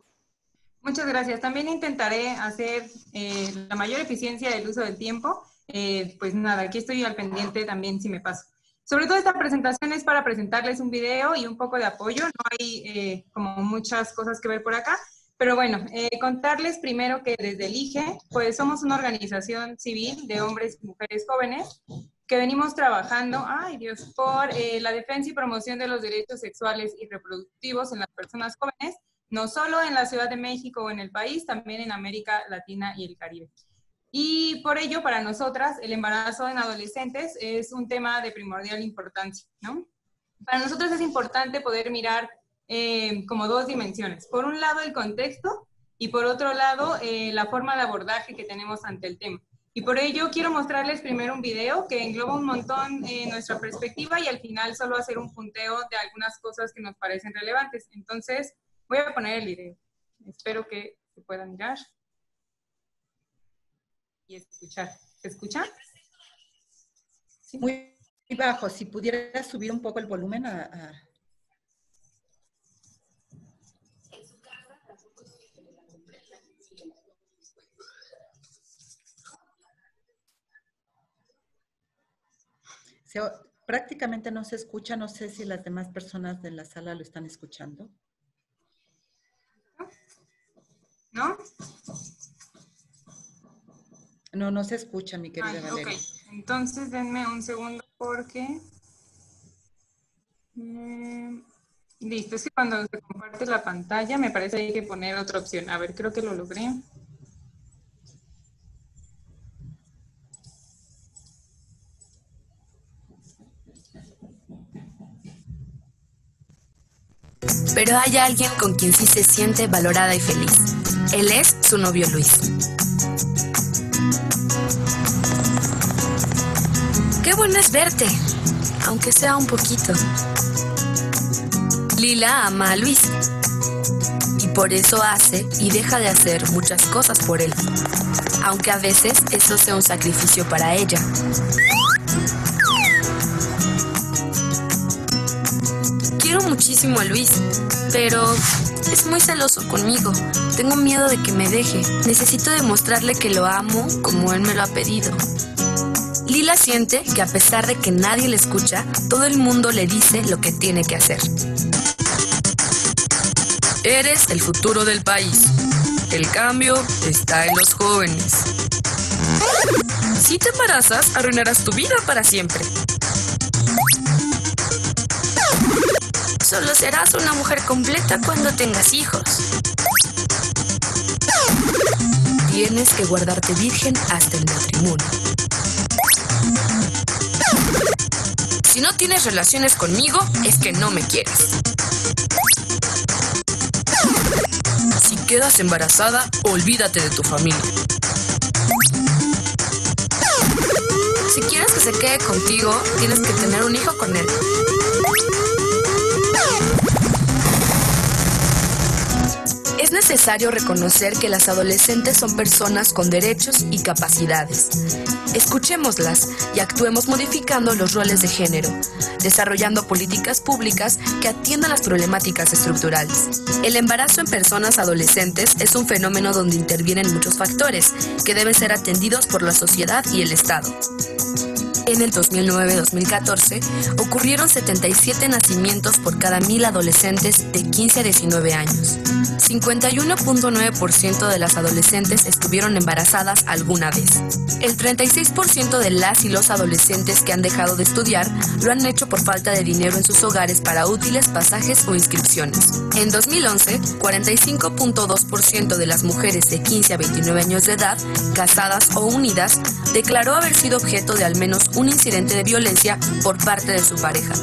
Muchas gracias. También intentaré hacer eh, la mayor eficiencia del uso del tiempo. Eh, pues nada, aquí estoy al pendiente también si me paso. Sobre todo esta presentación es para presentarles un video y un poco de apoyo. No hay eh, como muchas cosas que ver por acá. Pero bueno, contarles primero que desde el IGE, pues somos una organización civil de hombres y mujeres jóvenes que venimos trabajando, ay Dios, por la defensa y promoción de los derechos sexuales y reproductivos en las personas jóvenes no solo en la Ciudad de México o en el país, también en América Latina y el Caribe. Y por ello, para nosotras, el embarazo en adolescentes es un tema de primordial importancia, ¿no? Para nosotros es importante poder mirar eh, como dos dimensiones. Por un lado, el contexto y por otro lado, eh, la forma de abordaje que tenemos ante el tema. Y por ello quiero mostrarles primero un video que engloba un montón eh, nuestra perspectiva y al final solo hacer un punteo de algunas cosas que nos parecen relevantes. Entonces, Voy a poner el video. Espero que se puedan mirar y escuchar. ¿Se escucha? Muy bajo. Si pudiera subir un poco el volumen a... prácticamente no se escucha. No sé si las demás personas de la sala lo están escuchando. ¿No? No, no se escucha, mi querida Valeria. Ok, entonces denme un segundo porque... Mm, listo, es que cuando se comparte la pantalla me parece que hay que poner otra opción. A ver, creo que lo logré. Pero hay alguien con quien sí se siente valorada y feliz. Él es su novio Luis. Qué bueno es verte, aunque sea un poquito. Lila ama a Luis y por eso hace y deja de hacer muchas cosas por él, aunque a veces eso sea un sacrificio para ella. Quiero muchísimo a Luis, pero es muy celoso conmigo. Tengo miedo de que me deje. Necesito demostrarle que lo amo como él me lo ha pedido. Lila siente que a pesar de que nadie le escucha, todo el mundo le dice lo que tiene que hacer. Eres el futuro del país. El cambio está en los jóvenes. Si te embarazas, arruinarás tu vida para siempre. Solo serás una mujer completa cuando tengas hijos. tienes que guardarte virgen hasta el matrimonio. Si no tienes relaciones conmigo, es que no me quieres. Si quedas embarazada, olvídate de tu familia. Si quieres que se quede contigo, tienes que tener un hijo con él. Es necesario reconocer que las adolescentes son personas con derechos y capacidades. Escuchémoslas y actuemos modificando los roles de género, desarrollando políticas públicas que atiendan las problemáticas estructurales. El embarazo en personas adolescentes es un fenómeno donde intervienen muchos factores que deben ser atendidos por la sociedad y el Estado. En el 2009-2014 ocurrieron 77 nacimientos por cada mil adolescentes de 15 a 19 años. 51.9% de las adolescentes estuvieron embarazadas alguna vez. El 36% de las y los adolescentes que han dejado de estudiar lo han hecho por falta de dinero en sus hogares para útiles, pasajes o inscripciones. En 2011, 45.2% de las mujeres de 15 a 29 años de edad, casadas o unidas, declaró haber sido objeto de al menos un incidente de violencia por parte de su pareja.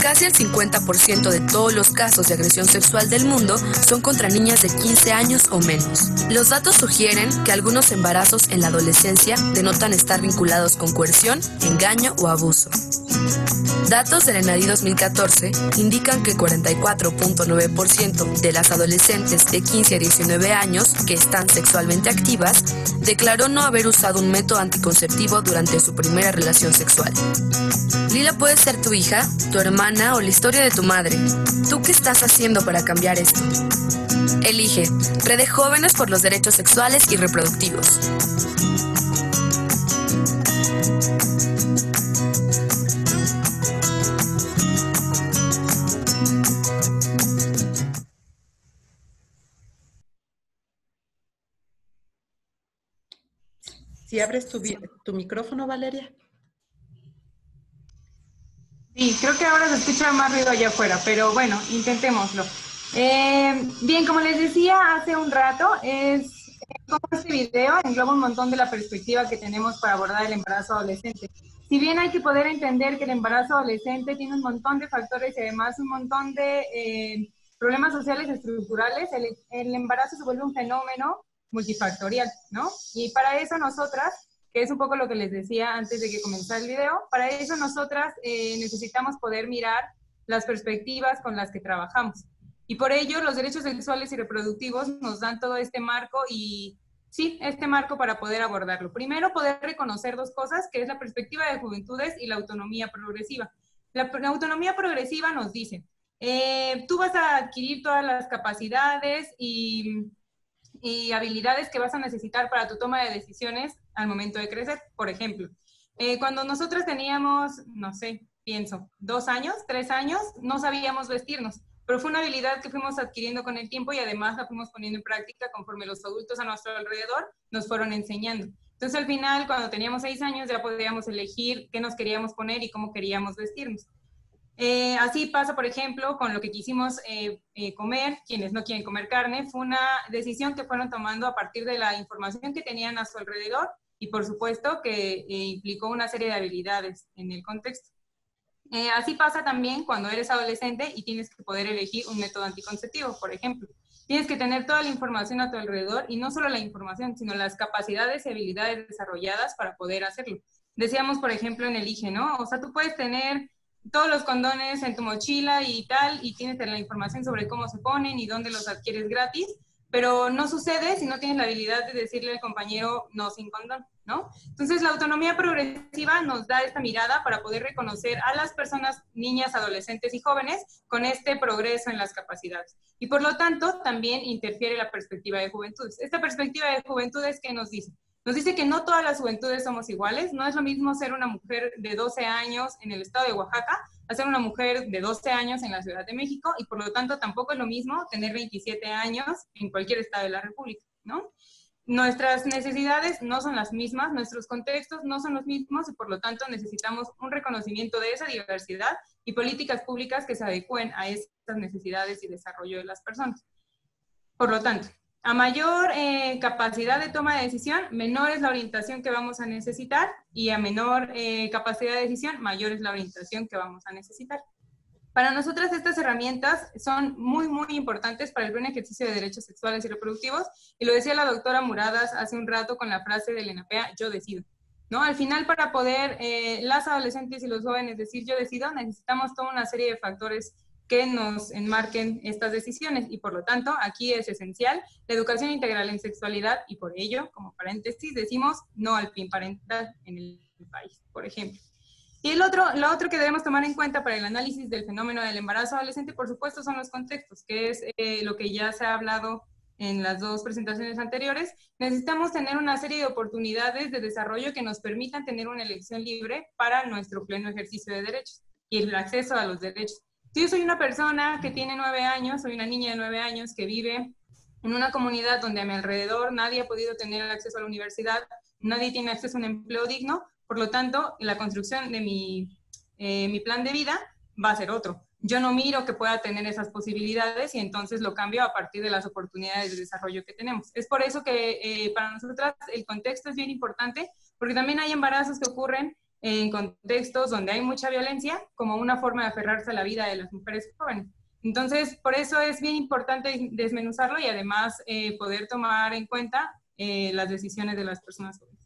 Casi el 50% de todos los casos de agresión sexual del mundo son contra niñas de 15 años o menos. Los datos sugieren que algunos embarazos en la adolescencia denotan estar vinculados con coerción, engaño o abuso. Datos del ENADI 2014 indican que 44.9% de las adolescentes de 15 a 19 años que están sexualmente activas declaró no haber usado un método anticonceptivo durante su primera relación sexual. Lila puede ser tu hija, tu hermana o la historia de tu madre. ¿Tú qué estás haciendo para cambiar esto? Elige Red de Jóvenes por los Derechos Sexuales y Reproductivos. Si abres tu, tu micrófono, Valeria. Sí, creo que ahora se escucha más ruido allá afuera, pero bueno, intentémoslo. Eh, bien, como les decía hace un rato, es como este video engloba un montón de la perspectiva que tenemos para abordar el embarazo adolescente. Si bien hay que poder entender que el embarazo adolescente tiene un montón de factores y además un montón de eh, problemas sociales estructurales, el, el embarazo se vuelve un fenómeno multifactorial, ¿no? Y para eso nosotras, que es un poco lo que les decía antes de que comenzara el video, para eso nosotras eh, necesitamos poder mirar las perspectivas con las que trabajamos. Y por ello los derechos sexuales y reproductivos nos dan todo este marco y sí, este marco para poder abordarlo. Primero, poder reconocer dos cosas, que es la perspectiva de juventudes y la autonomía progresiva. La, autonomía progresiva nos dice, eh, tú vas a adquirir todas las capacidades y habilidades que vas a necesitar para tu toma de decisiones al momento de crecer. Por ejemplo, eh, cuando nosotros teníamos, no sé, pienso, dos años, tres años, no sabíamos vestirnos, pero fue una habilidad que fuimos adquiriendo con el tiempo y además la fuimos poniendo en práctica conforme los adultos a nuestro alrededor nos fueron enseñando. Entonces al final, cuando teníamos seis años, ya podíamos elegir qué nos queríamos poner y cómo queríamos vestirnos. Eh, así pasa, por ejemplo, con lo que quisimos eh, comer, quienes no quieren comer carne, fue una decisión que fueron tomando a partir de la información que tenían a su alrededor y por supuesto que implicó una serie de habilidades en el contexto. así pasa también cuando eres adolescente y tienes que poder elegir un método anticonceptivo, por ejemplo. Tienes que tener toda la información a tu alrededor y no solo la información, sino las capacidades y habilidades desarrolladas para poder hacerlo. Decíamos, por ejemplo, en el IGE, ¿no? O sea, tú puedes tener todos los condones en tu mochila y tal, y tienes la información sobre cómo se ponen y dónde los adquieres gratis, pero no sucede si no tienes la habilidad de decirle al compañero no sin condón, ¿no? Entonces la autonomía progresiva nos da esta mirada para poder reconocer a las personas, niñas, adolescentes y jóvenes con este progreso en las capacidades. Y por lo tanto también interfiere la perspectiva de juventudes. Esta perspectiva de juventudes que nos dice, nos dice que no todas las juventudes somos iguales. No es lo mismo ser una mujer de 12 años en el estado de Oaxaca a ser una mujer de 12 años en la Ciudad de México y por lo tanto tampoco es lo mismo tener 27 años en cualquier estado de la República, ¿no? Nuestras necesidades no son las mismas, nuestros contextos no son los mismos y por lo tanto necesitamos un reconocimiento de esa diversidad y políticas públicas que se adecuen a estas necesidades y desarrollo de las personas. Por lo tanto, A mayor eh, capacidad de toma de decisión, menor es la orientación que vamos a necesitar y a menor eh, capacidad de decisión, mayor es la orientación que vamos a necesitar. Para nosotras estas herramientas son muy, muy importantes para el buen ejercicio de derechos sexuales y reproductivos y lo decía la doctora Muradas hace un rato con la frase del ENAPEA, yo decido. ¿No? Al final, para poder eh, las adolescentes y los jóvenes decir yo decido, necesitamos toda una serie de factores que nos enmarquen estas decisiones y por lo tanto aquí es esencial la educación integral en sexualidad y por ello, como paréntesis, decimos no al PIN parental en el país, por ejemplo. Y el otro, lo otro que debemos tomar en cuenta para el análisis del fenómeno del embarazo adolescente, por supuesto, son los contextos, que es eh, lo que ya se ha hablado en las dos presentaciones anteriores. Necesitamos tener una serie de oportunidades de desarrollo que nos permitan tener una elección libre para nuestro pleno ejercicio de derechos y el acceso a los derechos. Si yo soy una persona que tiene nueve años, soy una niña de nueve años que vive en una comunidad donde a mi alrededor nadie ha podido tener acceso a la universidad, nadie tiene acceso a un empleo digno, por lo tanto, la construcción de mi, eh, mi plan de vida va a ser otro. Yo no miro que pueda tener esas posibilidades y entonces lo cambio a partir de las oportunidades de desarrollo que tenemos. Es por eso que eh, para nosotras el contexto es bien importante, porque también hay embarazos que ocurren en contextos donde hay mucha violencia como una forma de aferrarse a la vida de las mujeres jóvenes. Entonces, por eso es bien importante desmenuzarlo y además eh, poder tomar en cuenta eh, las decisiones de las personas jóvenes.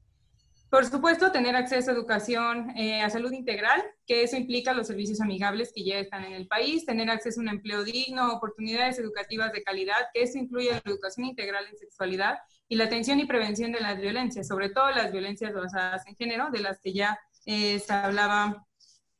Por supuesto, tener acceso a educación, eh, a salud integral, que eso implica los servicios amigables que ya están en el país, tener acceso a un empleo digno, oportunidades educativas de calidad, que eso incluye la educación integral en sexualidad y la atención y prevención de las violencias, sobre todo las violencias basadas en género, de las que ya eh, se hablaba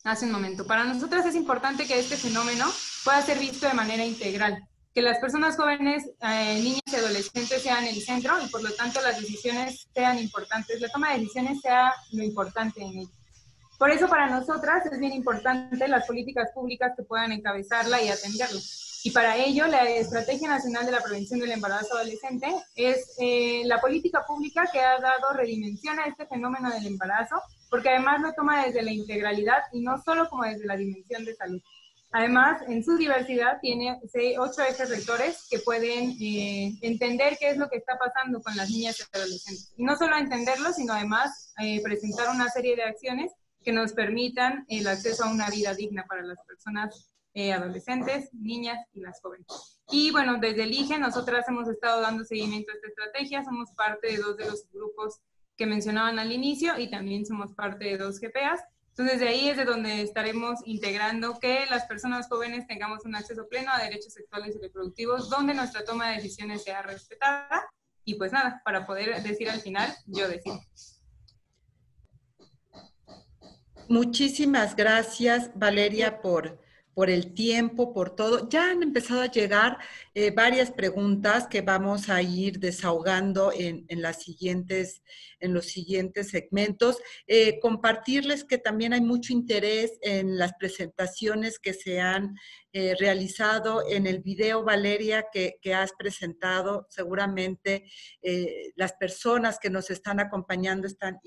hace un momento. Para nosotras es importante que este fenómeno pueda ser visto de manera integral, que las personas jóvenes, eh, niñas y adolescentes sean el centro y por lo tanto las decisiones sean importantes, la toma de decisiones sea lo importante en ello. Por eso para nosotras es bien importante las políticas públicas que puedan encabezarla y atenderlo. Y para ello, la Estrategia Nacional de la Prevención del Embarazo Adolescente es eh, la política pública que ha dado redimensión a este fenómeno del embarazo porque además lo toma desde la integralidad y no solo como desde la dimensión de salud. Además, en su diversidad tiene ocho ejes rectores que pueden eh, entender qué es lo que está pasando con las niñas y adolescentes. Y no solo entenderlo, sino además eh, presentar una serie de acciones que nos permitan el acceso a una vida digna para las personas eh, adolescentes, niñas y las jóvenes. Y bueno, desde el IGE nosotras hemos estado dando seguimiento a esta estrategia, somos parte de dos de los grupos que mencionaban al inicio y también somos parte de dos GPAs. Entonces, de ahí es de donde estaremos integrando que las personas jóvenes tengamos un acceso pleno a derechos sexuales y reproductivos, donde nuestra toma de decisiones sea respetada. Y pues nada, para poder decir al final, yo decido. Muchísimas gracias, Valeria, por por el tiempo, por todo. Ya han empezado a llegar eh, varias preguntas que vamos a ir desahogando en, las siguientes, en los siguientes segmentos. Eh, compartirles que también hay mucho interés en las presentaciones que se han eh, realizado en el video, Valeria, que, que has presentado. Seguramente las personas que nos están acompañando están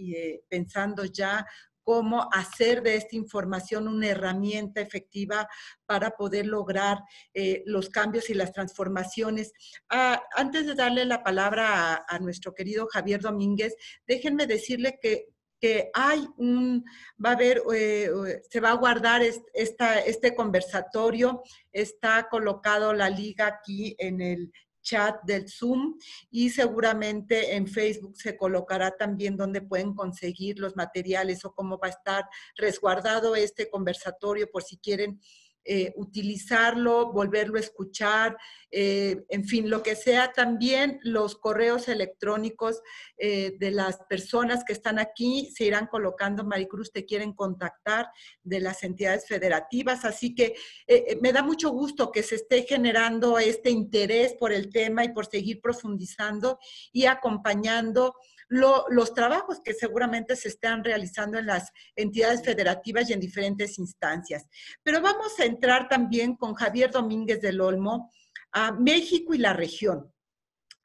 pensando ya cómo hacer de esta información una herramienta efectiva para poder lograr eh, los cambios y las transformaciones. Ah, antes de darle la palabra a, nuestro querido Javier Domínguez, déjenme decirle que que hay un, va a haber, eh, se va a guardar esta, este conversatorio, está colocado la liga aquí en el chat del Zoom y seguramente en Facebook se colocará también donde pueden conseguir los materiales o cómo va a estar resguardado este conversatorio por si quieren eh, utilizarlo, volverlo a escuchar, eh, en fin, lo que sea. También los correos electrónicos eh, de las personas que están aquí se irán colocando, Maricruz, te quieren contactar de las entidades federativas. Así que me da mucho gusto que se esté generando este interés por el tema y por seguir profundizando y acompañando los trabajos que seguramente se están realizando en las entidades federativas y en diferentes instancias. Pero vamos a entrar también con Javier Domínguez del Olmo a México y la región.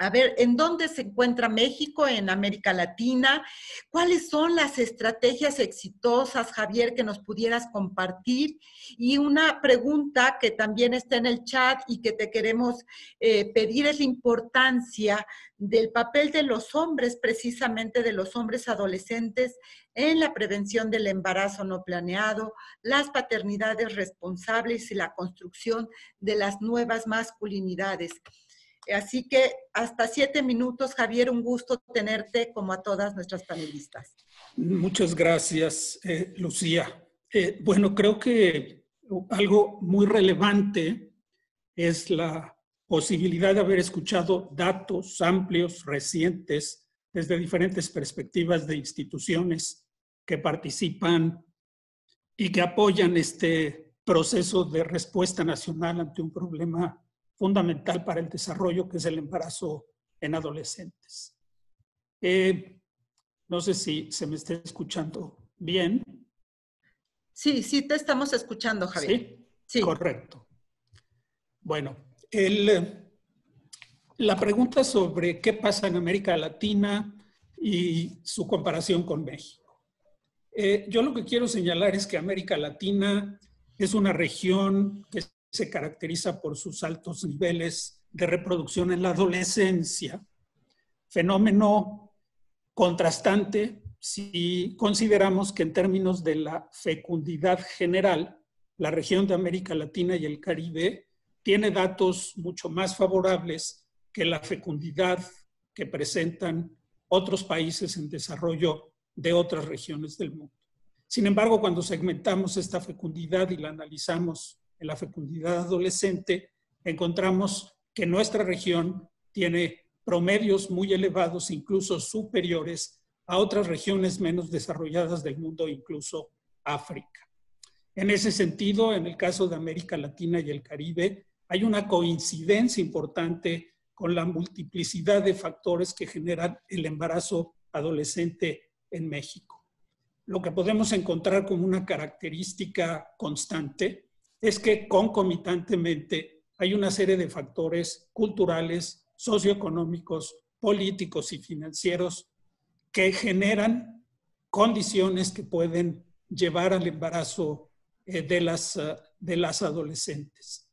A ver, ¿en dónde se encuentra México en América Latina? ¿Cuáles son las estrategias exitosas, Javier, que nos pudieras compartir? Y una pregunta que también está en el chat y que te queremos eh, pedir es la importancia del papel de los hombres, precisamente de los hombres adolescentes, en la prevención del embarazo no planeado, las paternidades responsables y la construcción de las nuevas masculinidades. Así que hasta siete minutos, Javier, un gusto tenerte como a todas nuestras panelistas. Muchas gracias, eh, Lucía. Eh, bueno, creo que algo muy relevante es la posibilidad de haber escuchado datos amplios, recientes, desde diferentes perspectivas de instituciones que participan y que apoyan este proceso de respuesta nacional ante un problema fundamental para el desarrollo, que es el embarazo en adolescentes. Eh, no sé si se me está escuchando bien. Sí, sí, te estamos escuchando, Javier. Sí, sí. correcto. Bueno, el, la pregunta sobre qué pasa en América Latina y su comparación con México. Eh, yo lo que quiero señalar es que América Latina es una región que se caracteriza por sus altos niveles de reproducción en la adolescencia, fenómeno contrastante si consideramos que en términos de la fecundidad general, la región de América Latina y el Caribe tiene datos mucho más favorables que la fecundidad que presentan otros países en desarrollo de otras regiones del mundo. Sin embargo, cuando segmentamos esta fecundidad y la analizamos en la fecundidad adolescente, encontramos que nuestra región tiene promedios muy elevados, incluso superiores a otras regiones menos desarrolladas del mundo, incluso África. En ese sentido, en el caso de América Latina y el Caribe, hay una coincidencia importante con la multiplicidad de factores que generan el embarazo adolescente en México. Lo que podemos encontrar como una característica constante es que concomitantemente hay una serie de factores culturales, socioeconómicos, políticos y financieros que generan condiciones que pueden llevar al embarazo eh, de, las, eh, de las adolescentes.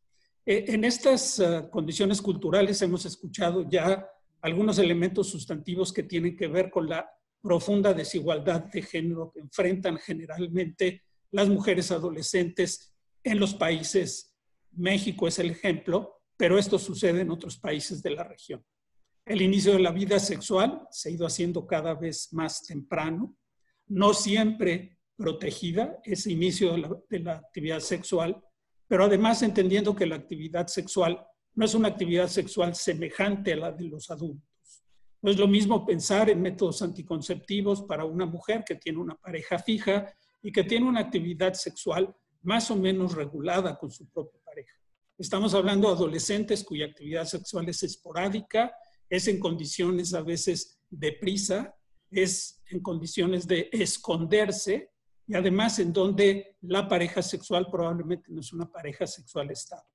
Eh, en estas condiciones culturales hemos escuchado ya algunos elementos sustantivos que tienen que ver con la profunda desigualdad de género que enfrentan generalmente las mujeres adolescentes en los países, México es el ejemplo, pero esto sucede en otros países de la región. El inicio de la vida sexual se ha ido haciendo cada vez más temprano, no siempre protegida ese inicio de la, de la actividad sexual, pero además entendiendo que la actividad sexual no es una actividad sexual semejante a la de los adultos. No es lo mismo pensar en métodos anticonceptivos para una mujer que tiene una pareja fija y que tiene una actividad sexual más o menos regulada con su propia pareja. Estamos hablando de adolescentes cuya actividad sexual es esporádica, es en condiciones a veces de prisa, es en condiciones de esconderse y además en donde la pareja sexual probablemente no es una pareja sexual estable.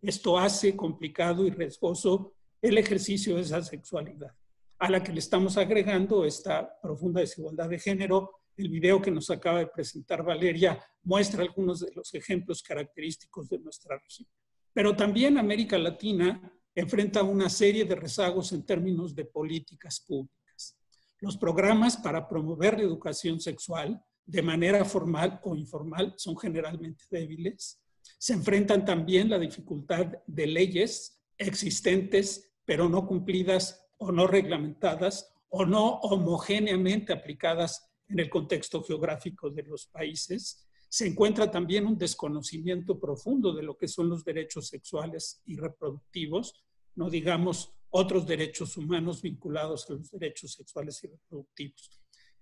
Esto hace complicado y riesgoso el ejercicio de esa sexualidad, a la que le estamos agregando esta profunda desigualdad de género el video que nos acaba de presentar Valeria muestra algunos de los ejemplos característicos de nuestra región. Pero también América Latina enfrenta una serie de rezagos en términos de políticas públicas. Los programas para promover la educación sexual de manera formal o informal son generalmente débiles. Se enfrentan también la dificultad de leyes existentes pero no cumplidas o no reglamentadas o no homogéneamente aplicadas en el contexto geográfico de los países. Se encuentra también un desconocimiento profundo de lo que son los derechos sexuales y reproductivos, no digamos otros derechos humanos vinculados a los derechos sexuales y reproductivos.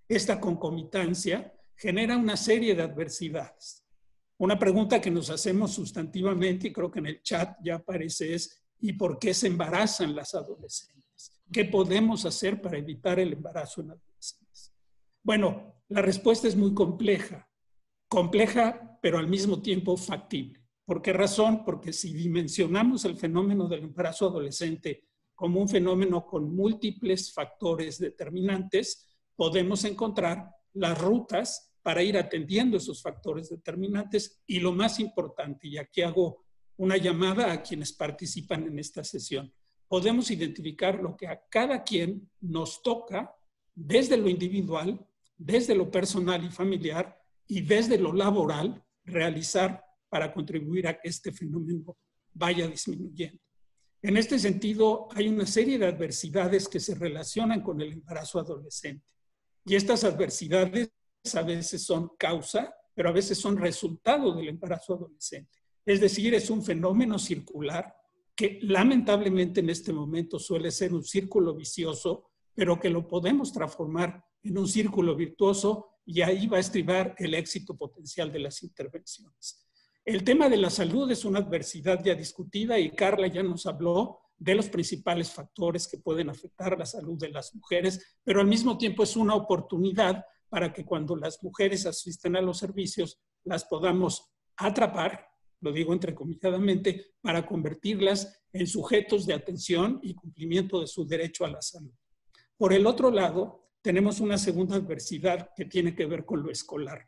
Esta concomitancia genera una serie de adversidades. Una pregunta que nos hacemos sustantivamente, y creo que en el chat ya aparece, es ¿y por qué se embarazan las adolescentes? ¿Qué podemos hacer para evitar el embarazo en adolescentes? Bueno, la respuesta es muy compleja. Compleja, pero al mismo tiempo factible. ¿Por qué razón? Porque si dimensionamos el fenómeno del embarazo adolescente como un fenómeno con múltiples factores determinantes, podemos encontrar las rutas para ir atendiendo esos factores determinantes y lo más importante, y aquí hago una llamada a quienes participan en esta sesión, podemos identificar lo que a cada quien nos toca desde lo individual, desde lo personal y familiar y desde lo laboral realizar para contribuir a que este fenómeno vaya disminuyendo. En este sentido, hay una serie de adversidades que se relacionan con el embarazo adolescente. Y estas adversidades a veces son causa, pero a veces son resultado del embarazo adolescente. Es decir, es un fenómeno circular que lamentablemente en este momento suele ser un círculo vicioso, pero que lo podemos transformar en un círculo virtuoso y ahí va a estribar el éxito potencial de las intervenciones. El tema de la salud es una adversidad ya discutida y Carla ya nos habló de los principales factores que pueden afectar la salud de las mujeres, pero al mismo tiempo es una oportunidad para que cuando las mujeres asisten a los servicios las podamos atrapar, lo digo entrecomilladamente, para convertirlas en sujetos de atención y cumplimiento de su derecho a la salud. Por el otro lado, tenemos una segunda adversidad que tiene que ver con lo escolar.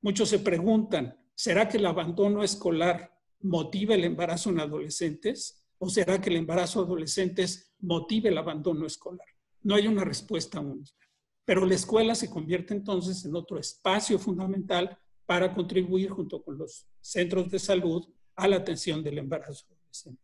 Muchos se preguntan, ¿será que el abandono escolar motiva el embarazo en adolescentes o será que el embarazo adolescentes motive el abandono escolar? No hay una respuesta única. Pero la escuela se convierte entonces en otro espacio fundamental para contribuir junto con los centros de salud a la atención del embarazo adolescente.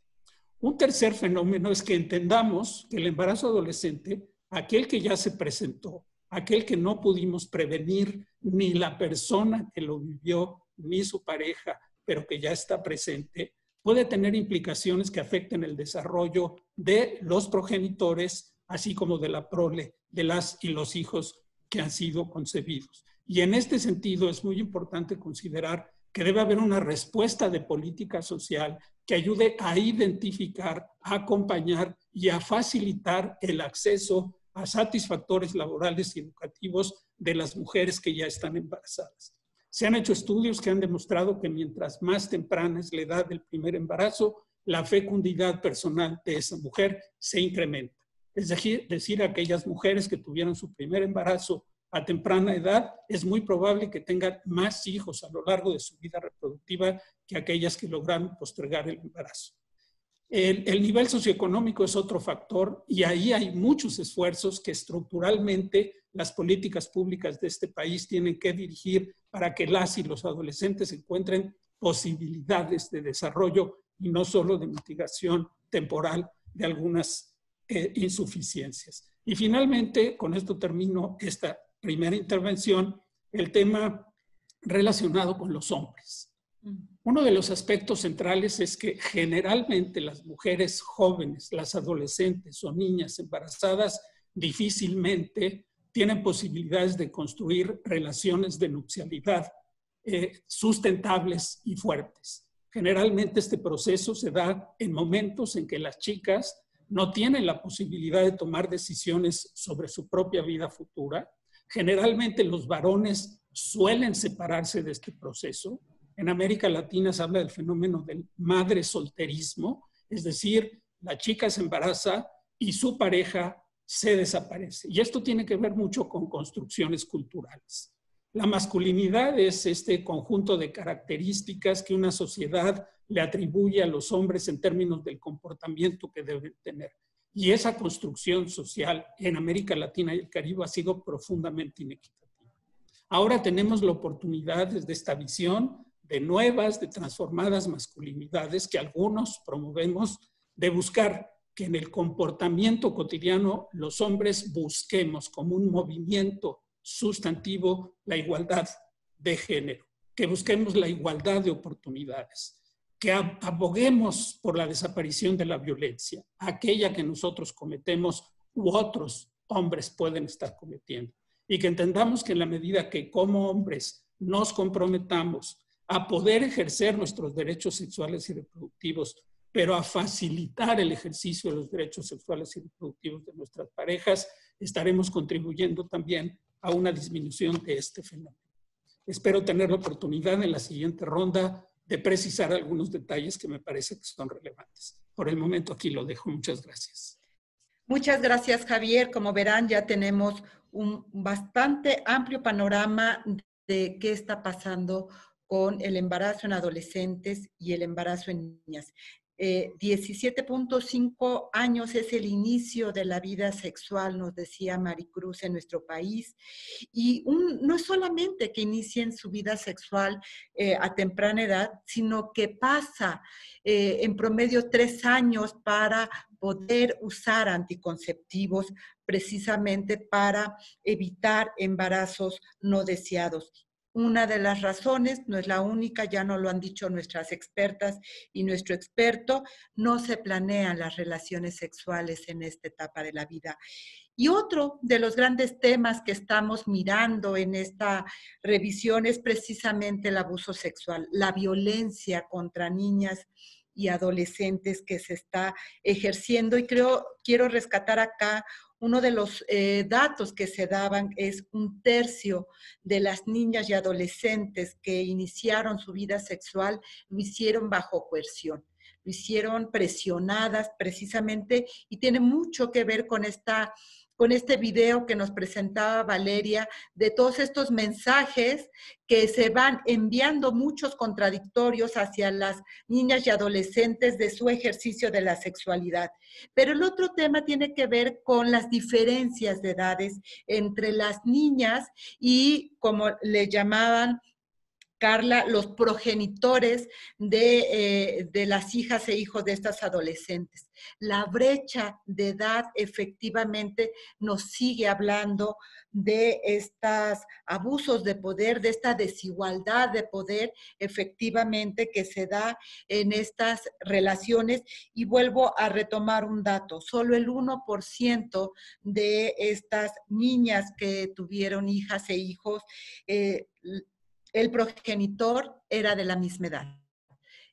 Un tercer fenómeno es que entendamos que el embarazo adolescente aquel que ya se presentó, aquel que no pudimos prevenir, ni la persona que lo vivió, ni su pareja, pero que ya está presente, puede tener implicaciones que afecten el desarrollo de los progenitores, así como de la prole, de las y los hijos que han sido concebidos. Y en este sentido es muy importante considerar que debe haber una respuesta de política social que ayude a identificar, a acompañar y a facilitar el acceso a satisfactores laborales y educativos de las mujeres que ya están embarazadas. Se han hecho estudios que han demostrado que mientras más temprana es la edad del primer embarazo, la fecundidad personal de esa mujer se incrementa. Es decir, aquellas mujeres que tuvieron su primer embarazo a temprana edad, es muy probable que tengan más hijos a lo largo de su vida reproductiva que aquellas que lograron postergar el embarazo. El, nivel socioeconómico es otro factor y ahí hay muchos esfuerzos que estructuralmente las políticas públicas de este país tienen que dirigir para que las y los adolescentes encuentren posibilidades de desarrollo y no solo de mitigación temporal de algunas eh, insuficiencias. Y finalmente, con esto termino esta primera intervención, el tema relacionado con los hombres. Uno de los aspectos centrales es que generalmente las mujeres jóvenes, las adolescentes o niñas embarazadas difícilmente tienen posibilidades de construir relaciones de nupcialidad eh, sustentables y fuertes. Generalmente este proceso se da en momentos en que las chicas no tienen la posibilidad de tomar decisiones sobre su propia vida futura. Generalmente los varones suelen separarse de este proceso en América Latina se habla del fenómeno del madre solterismo, es decir, la chica se embaraza y su pareja se desaparece. Y esto tiene que ver mucho con construcciones culturales. La masculinidad es este conjunto de características que una sociedad le atribuye a los hombres en términos del comportamiento que deben tener. Y esa construcción social en América Latina y el Caribe ha sido profundamente inequitativa. Ahora tenemos la oportunidad desde esta visión de nuevas, de transformadas masculinidades que algunos promovemos, de buscar que en el comportamiento cotidiano los hombres busquemos como un movimiento sustantivo la igualdad de género, que busquemos la igualdad de oportunidades, que aboguemos por la desaparición de la violencia, aquella que nosotros cometemos u otros hombres pueden estar cometiendo, y que entendamos que en la medida que como hombres nos comprometamos a poder ejercer nuestros derechos sexuales y reproductivos, pero a facilitar el ejercicio de los derechos sexuales y reproductivos de nuestras parejas, estaremos contribuyendo también a una disminución de este fenómeno. Espero tener la oportunidad en la siguiente ronda de precisar algunos detalles que me parece que son relevantes. Por el momento aquí lo dejo. Muchas gracias. Muchas gracias, Javier. Como verán, ya tenemos un bastante amplio panorama de qué está pasando con el embarazo en adolescentes y el embarazo en niñas. 17.5 eh, años es el inicio de la vida sexual, nos decía Maricruz, en nuestro país. Y no es solamente que inicien su vida sexual eh, a temprana edad, sino que pasa eh, en promedio tres años para poder usar anticonceptivos precisamente para evitar embarazos no deseados. Una de las razones, no es la única, ya nos lo han dicho nuestras expertas y nuestro experto, no se planean las relaciones sexuales en esta etapa de la vida. Y otro de los grandes temas que estamos mirando en esta revisión es precisamente el abuso sexual, la violencia contra niñas y adolescentes que se está ejerciendo. Y creo, quiero rescatar acá uno de los eh, datos que se daban es un tercio de las niñas y adolescentes que iniciaron su vida sexual lo hicieron bajo coerción, lo hicieron presionadas precisamente y tiene mucho que ver con esta con este video que nos presentaba Valeria, de todos estos mensajes que se van enviando muchos contradictorios hacia las niñas y adolescentes de su ejercicio de la sexualidad. Pero el otro tema tiene que ver con las diferencias de edades entre las niñas y, como le llamaban, Carla, los progenitores eh, de, las hijas e hijos de estas adolescentes. La brecha de edad efectivamente nos sigue hablando de estos abusos de poder, de esta desigualdad de poder efectivamente que se da en estas relaciones. Y vuelvo a retomar un dato, solo el 1% de estas niñas que tuvieron hijas e hijos eh, el progenitor era de la misma edad.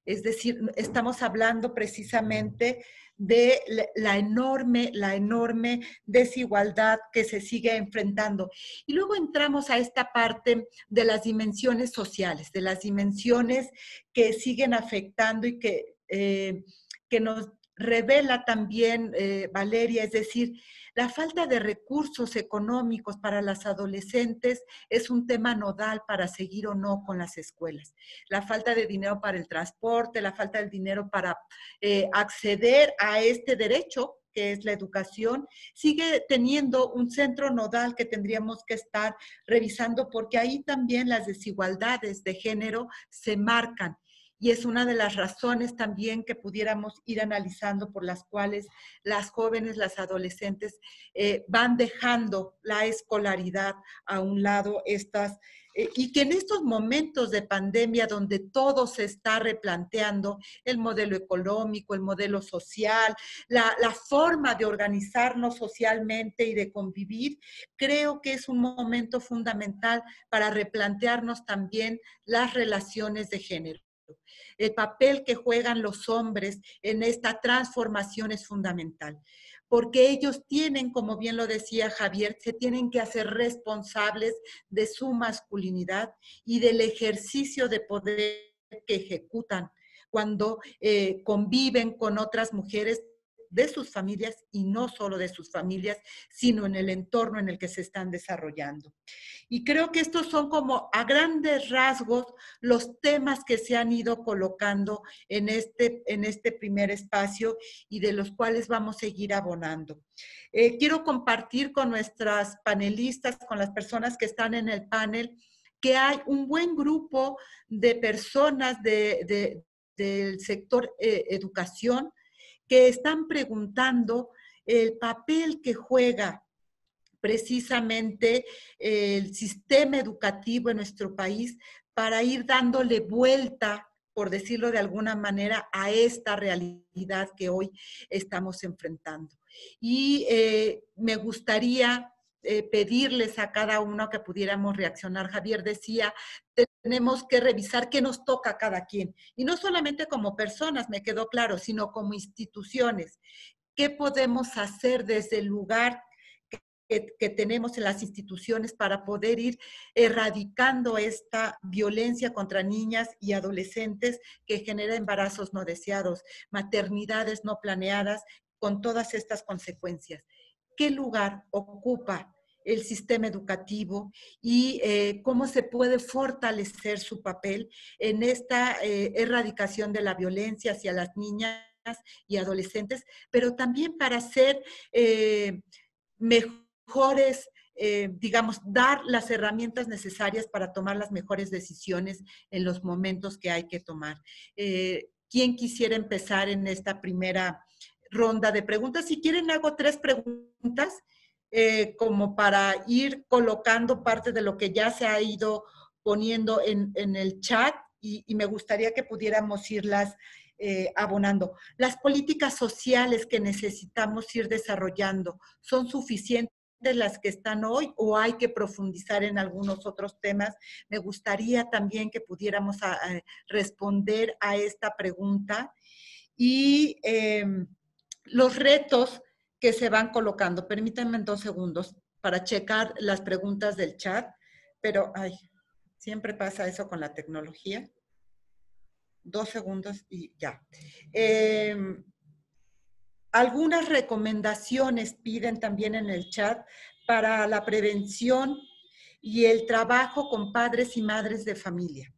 Es decir, estamos hablando precisamente de la enorme, la enorme desigualdad que se sigue enfrentando. Y luego entramos a esta parte de las dimensiones sociales, de las dimensiones que siguen afectando y que, eh, que nos revela también eh, Valeria, es decir, la falta de recursos económicos para las adolescentes es un tema nodal para seguir o no con las escuelas. La falta de dinero para el transporte, la falta de dinero para eh, acceder a este derecho que es la educación, sigue teniendo un centro nodal que tendríamos que estar revisando porque ahí también las desigualdades de género se marcan y es una de las razones también que pudiéramos ir analizando por las cuales las jóvenes, las adolescentes eh, van dejando la escolaridad a un lado estas eh, y que en estos momentos de pandemia donde todo se está replanteando, el modelo económico, el modelo social, la, la forma de organizarnos socialmente y de convivir, creo que es un momento fundamental para replantearnos también las relaciones de género. El papel que juegan los hombres en esta transformación es fundamental, porque ellos tienen, como bien lo decía Javier, se tienen que hacer responsables de su masculinidad y del ejercicio de poder que ejecutan cuando eh, conviven con otras mujeres de sus familias y no solo de sus familias, sino en el entorno en el que se están desarrollando. Y creo que estos son como a grandes rasgos los temas que se han ido colocando en este, en este primer espacio y de los cuales vamos a seguir abonando. Eh, quiero compartir con nuestras panelistas, con las personas que están en el panel, que hay un buen grupo de personas del sector eh, educación que están preguntando el papel que juega precisamente el sistema educativo en nuestro país para ir dándole vuelta, por decirlo de alguna manera, a esta realidad que hoy estamos enfrentando. Y eh, me gustaría eh, pedirles a cada uno que pudiéramos reaccionar. Javier decía, tenemos que revisar qué nos toca a cada quien. Y no solamente como personas, me quedó claro, sino como instituciones. ¿Qué podemos hacer desde el lugar que, tenemos en las instituciones para poder ir erradicando esta violencia contra niñas y adolescentes que genera embarazos no deseados, maternidades no planeadas con todas estas consecuencias. ¿Qué lugar ocupa el sistema educativo y eh, cómo se puede fortalecer su papel en esta eh, erradicación de la violencia hacia las niñas y adolescentes, pero también para ser eh, mejores, digamos, dar las herramientas necesarias para tomar las mejores decisiones en los momentos que hay que tomar. ¿Quién quisiera empezar en esta primera ronda de preguntas? Si quieren, hago tres preguntas eh, como para ir colocando parte de lo que ya se ha ido poniendo en, el chat y, me gustaría que pudiéramos irlas eh, abonando. Las políticas sociales que necesitamos ir desarrollando son suficientes las que están hoy o hay que profundizar en algunos otros temas. Me gustaría también que pudiéramos responder a esta pregunta. Y em, los retos que se van colocando. Permítanme dos segundos para checar las preguntas del chat, pero ay, siempre pasa eso con la tecnología. Dos segundos y ya. Em, algunas recomendaciones piden también en el chat para la prevención y el trabajo con padres y madres de familia.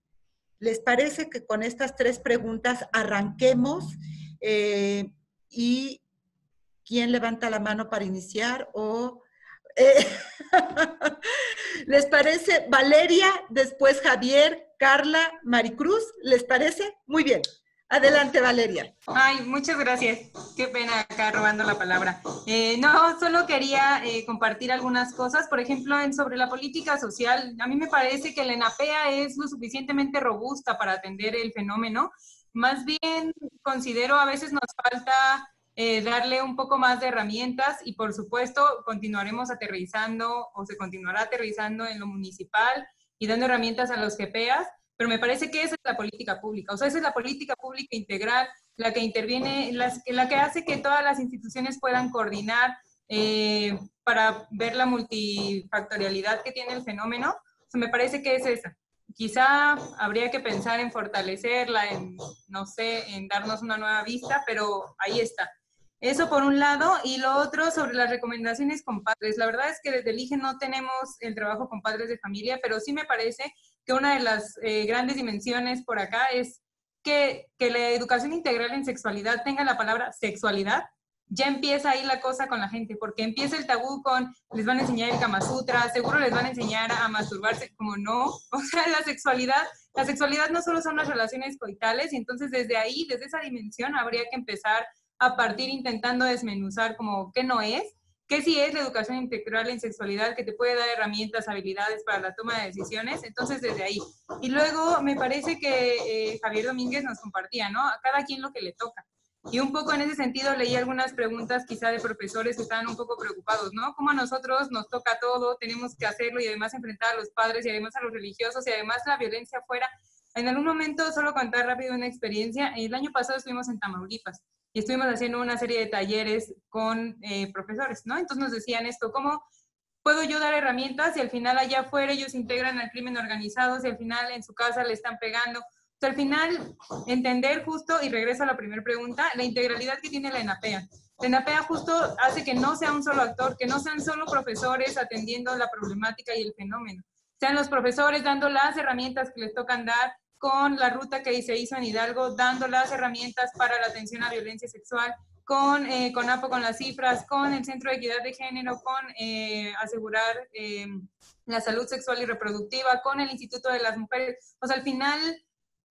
¿Les parece que con estas tres preguntas arranquemos eh, y ¿Quién levanta la mano para iniciar? O, eh, ¿Les parece Valeria, después Javier, Carla, Maricruz? ¿Les parece? Muy bien. Adelante, Valeria. Ay, muchas gracias. Qué pena acá robando la palabra. Eh, no, solo quería eh, compartir algunas cosas. Por ejemplo, sobre la política social, a mí me parece que la ENAPEA es lo suficientemente robusta para atender el fenómeno. Más bien, considero a veces nos falta eh, darle un poco más de herramientas y por supuesto continuaremos aterrizando o se continuará aterrizando en lo municipal y dando herramientas a los GPAs, pero me parece que esa es la política pública, o sea, esa es la política pública integral, la que interviene, la que hace que todas las instituciones puedan coordinar eh, para ver la multifactorialidad que tiene el fenómeno. O sea, me parece que es esa. Quizá habría que pensar en fortalecerla, en, no sé, en darnos una nueva vista, pero ahí está. Eso por un lado, y lo otro sobre las recomendaciones con padres. La verdad es que desde el IGE no tenemos el trabajo con padres de familia, pero sí me parece que una de las eh, grandes dimensiones por acá es que, que la educación integral en sexualidad tenga la palabra sexualidad. Ya empieza ahí la cosa con la gente, porque empieza el tabú con, les van a enseñar el Kama Sutra, seguro les van a enseñar a masturbarse, como no. O sea, la sexualidad, la sexualidad no solo son las relaciones coitales, y entonces desde ahí, desde esa dimensión, habría que empezar a partir intentando desmenuzar como qué no es, qué sí es la educación integral en sexualidad que te puede dar herramientas, habilidades para la toma de decisiones, entonces desde ahí. Y luego me parece que eh, Javier Domínguez nos compartía, ¿no? A cada quien lo que le toca. Y un poco en ese sentido leí algunas preguntas quizá de profesores que estaban un poco preocupados, ¿no? Como a nosotros nos toca todo, tenemos que hacerlo y además enfrentar a los padres y además a los religiosos y además la violencia afuera. En algún momento, solo contar rápido una experiencia, el año pasado estuvimos en Tamaulipas y estuvimos haciendo una serie de talleres con eh, profesores, ¿no? Entonces nos decían esto, ¿cómo puedo yo dar herramientas y al final allá afuera ellos integran al crimen organizado, y al final en su casa le están pegando? O al final, entender justo, y regreso a la primera pregunta, la integralidad que tiene la ENAPEA. La ENAPEA justo hace que no sea un solo actor, que no sean solo profesores atendiendo la problemática y el fenómeno. Sean los profesores dando las herramientas que les tocan dar, con la ruta que se hizo en Hidalgo, dando las herramientas para la atención a violencia sexual, con, eh, con APO, con las cifras, con el Centro de Equidad de Género, con eh, asegurar eh, la salud sexual y reproductiva, con el Instituto de las Mujeres. O sea, al final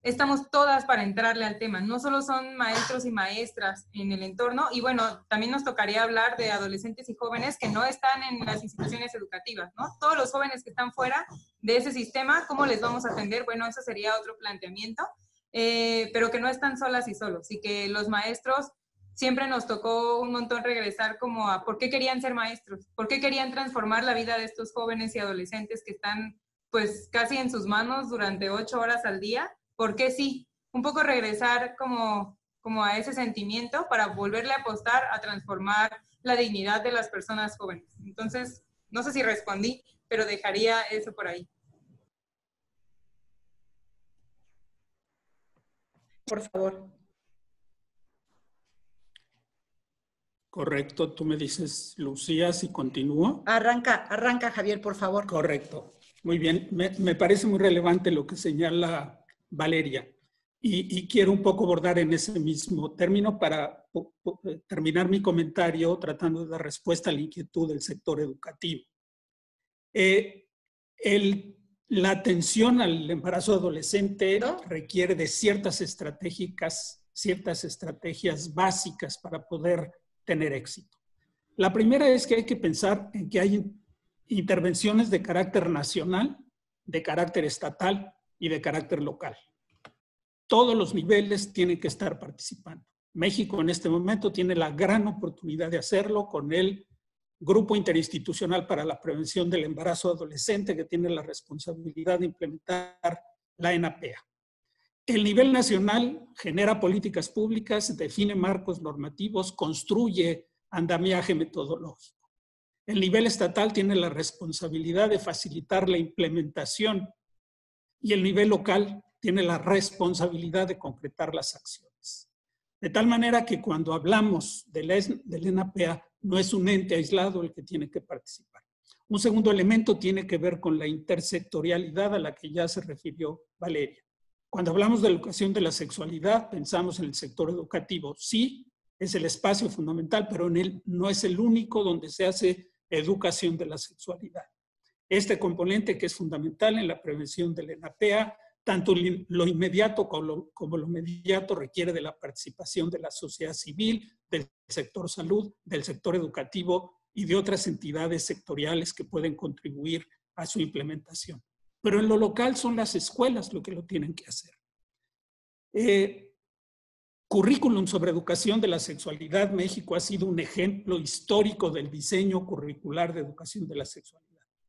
estamos todas para entrarle al tema. No solo son maestros y maestras en el entorno, y bueno, también nos tocaría hablar de adolescentes y jóvenes que no están en las instituciones educativas, ¿no? Todos los jóvenes que están fuera de ese sistema, ¿cómo les vamos a atender? Bueno, eso sería otro planteamiento, eh, pero que no están solas y solos, y que los maestros siempre nos tocó un montón regresar como a por qué querían ser maestros, por qué querían transformar la vida de estos jóvenes y adolescentes que están pues casi en sus manos durante ocho horas al día ¿por qué sí? Un poco regresar como, como a ese sentimiento para volverle a apostar a transformar la dignidad de las personas jóvenes. Entonces, no sé si respondí, pero dejaría eso por ahí. Por favor. Correcto, tú me dices, Lucía, si continúo. Arranca, arranca, Javier, por favor. Correcto. Muy bien, me, parece muy relevante lo que señala Valeria y, quiero un poco abordar en ese mismo término para terminar mi comentario tratando de dar respuesta a la inquietud del sector educativo. Eh, la atención al embarazo adolescente requiere de ciertas estratégicas, ciertas estrategias básicas para poder tener éxito. La primera es que hay que pensar en que hay intervenciones de carácter nacional, de carácter estatal y de carácter local. Todos los niveles tienen que estar participando. México en este momento tiene la gran oportunidad de hacerlo con el Grupo Interinstitucional para la Prevención del Embarazo Adolescente, que tiene la responsabilidad de implementar la ENAPEA. El nivel nacional genera políticas públicas, define marcos normativos, construye andamiaje metodológico. El nivel estatal tiene la responsabilidad de facilitar la implementación y el nivel local tiene la responsabilidad de concretar las acciones. De tal manera que cuando hablamos del, del no es un ente aislado el que tiene que participar. Un segundo elemento tiene que ver con la intersectorialidad a la que ya se refirió Valeria. Cuando hablamos de educación de la sexualidad, pensamos en el sector educativo. Sí, es el espacio fundamental, pero en él no es el único donde se hace educación de la sexualidad. Este componente que es fundamental en la prevención de la ENAPEA, tanto lo inmediato como lo, como lo inmediato requiere de la participación de la sociedad civil, del sector salud, del sector educativo y de otras entidades sectoriales que pueden contribuir a su implementación pero en lo local son las escuelas lo que lo tienen que hacer. Eh, currículum sobre educación de la sexualidad. México ha sido un ejemplo histórico del diseño curricular de educación de la sexualidad.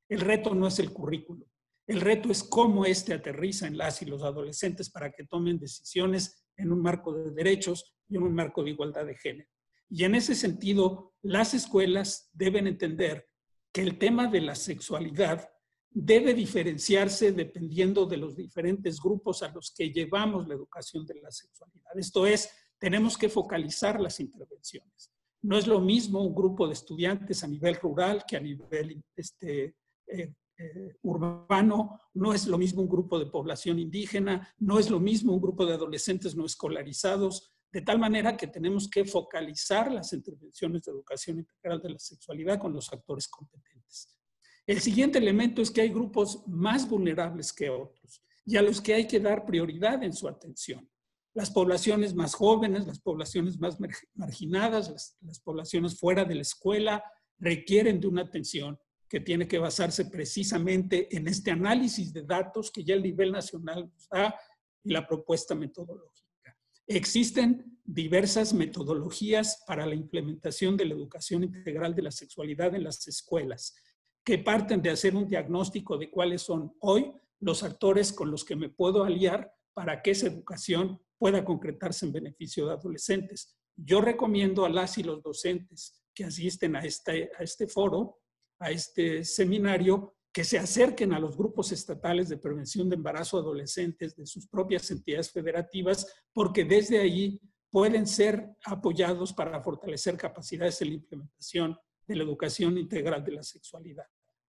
El reto no es el currículum. El reto es cómo éste aterriza en las y los adolescentes para que tomen decisiones en un marco de derechos y en un marco de igualdad de género. Y en ese sentido, las escuelas deben entender que el tema de la sexualidad debe diferenciarse dependiendo de los diferentes grupos a los que llevamos la educación de la sexualidad. Esto es, tenemos que focalizar las intervenciones. No es lo mismo un grupo de estudiantes a nivel rural que a nivel este, eh, eh, urbano, no es lo mismo un grupo de población indígena, no es lo mismo un grupo de adolescentes no escolarizados, de tal manera que tenemos que focalizar las intervenciones de educación integral de la sexualidad con los actores competentes. El siguiente elemento es que hay grupos más vulnerables que otros y a los que hay que dar prioridad en su atención. Las poblaciones más jóvenes, las poblaciones más marginadas, las, poblaciones fuera de la escuela requieren de una atención que tiene que basarse precisamente en este análisis de datos que ya el nivel nacional nos da y la propuesta metodológica. Existen diversas metodologías para la implementación de la educación integral de la sexualidad en las escuelas que parten de hacer un diagnóstico de cuáles son hoy los actores con los que me puedo aliar para que esa educación pueda concretarse en beneficio de adolescentes. Yo recomiendo a las y los docentes que asisten a este, a este foro, a este seminario, que se acerquen a los grupos estatales de prevención de embarazo adolescentes de sus propias entidades federativas, porque desde ahí pueden ser apoyados para fortalecer capacidades en la implementación de la educación integral de la sexualidad.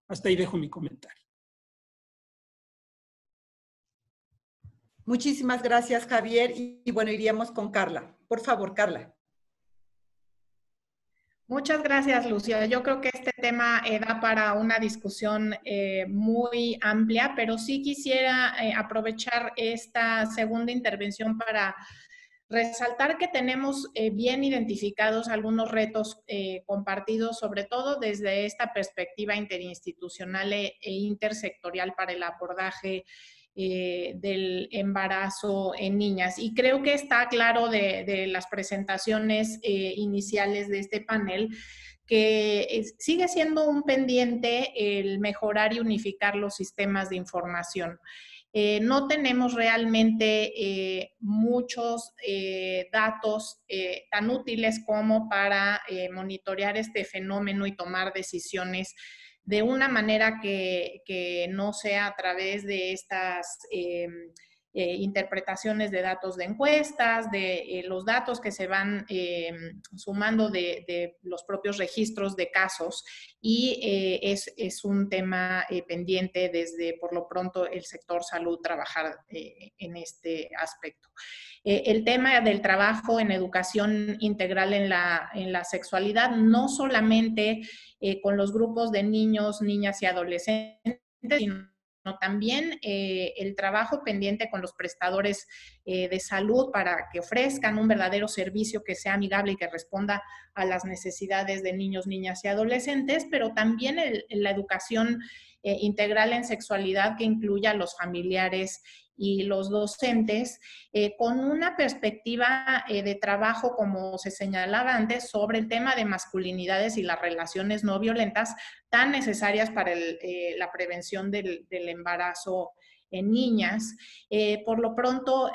Hasta ahí dejo mi comentario. Muchísimas gracias, Javier. Y, bueno, iríamos con Carla. Por favor, Carla. Muchas gracias, Lucia. Yo creo que este tema eh, da para una discusión eh, muy amplia, pero sí quisiera eh, aprovechar esta segunda intervención para Resaltar que tenemos bien identificados algunos retos compartidos, sobre todo desde esta perspectiva interinstitucional e, e intersectorial para el abordaje eh, del embarazo en niñas. Y creo que está claro de, las presentaciones iniciales de este panel que sigue siendo un pendiente el mejorar y unificar los sistemas de información. Eh, no tenemos realmente eh, muchos eh, datos tan útiles como para monitorear este fenómeno y tomar decisiones de una manera que, no sea a través de estas eh, interpretaciones de datos de encuestas, de eh, los datos que se van eh, sumando de, los propios registros de casos y es, es, un tema pendiente desde, por lo pronto, el sector salud trabajar en este aspecto. el tema del trabajo en educación integral en la, en la sexualidad, no solamente con los grupos de niños, niñas y adolescentes, sino también eh, el trabajo pendiente con los prestadores eh, de salud para que ofrezcan un verdadero servicio que sea amigable y que responda a las necesidades de niños, niñas y adolescentes, pero también la educación eh, integral en sexualidad que incluya a los familiares y los docentes eh, con una perspectiva eh, de trabajo, como se señalaba antes, sobre el tema de masculinidades y las relaciones no violentas tan necesarias para eh, la prevención del, embarazo en niñas. por lo pronto,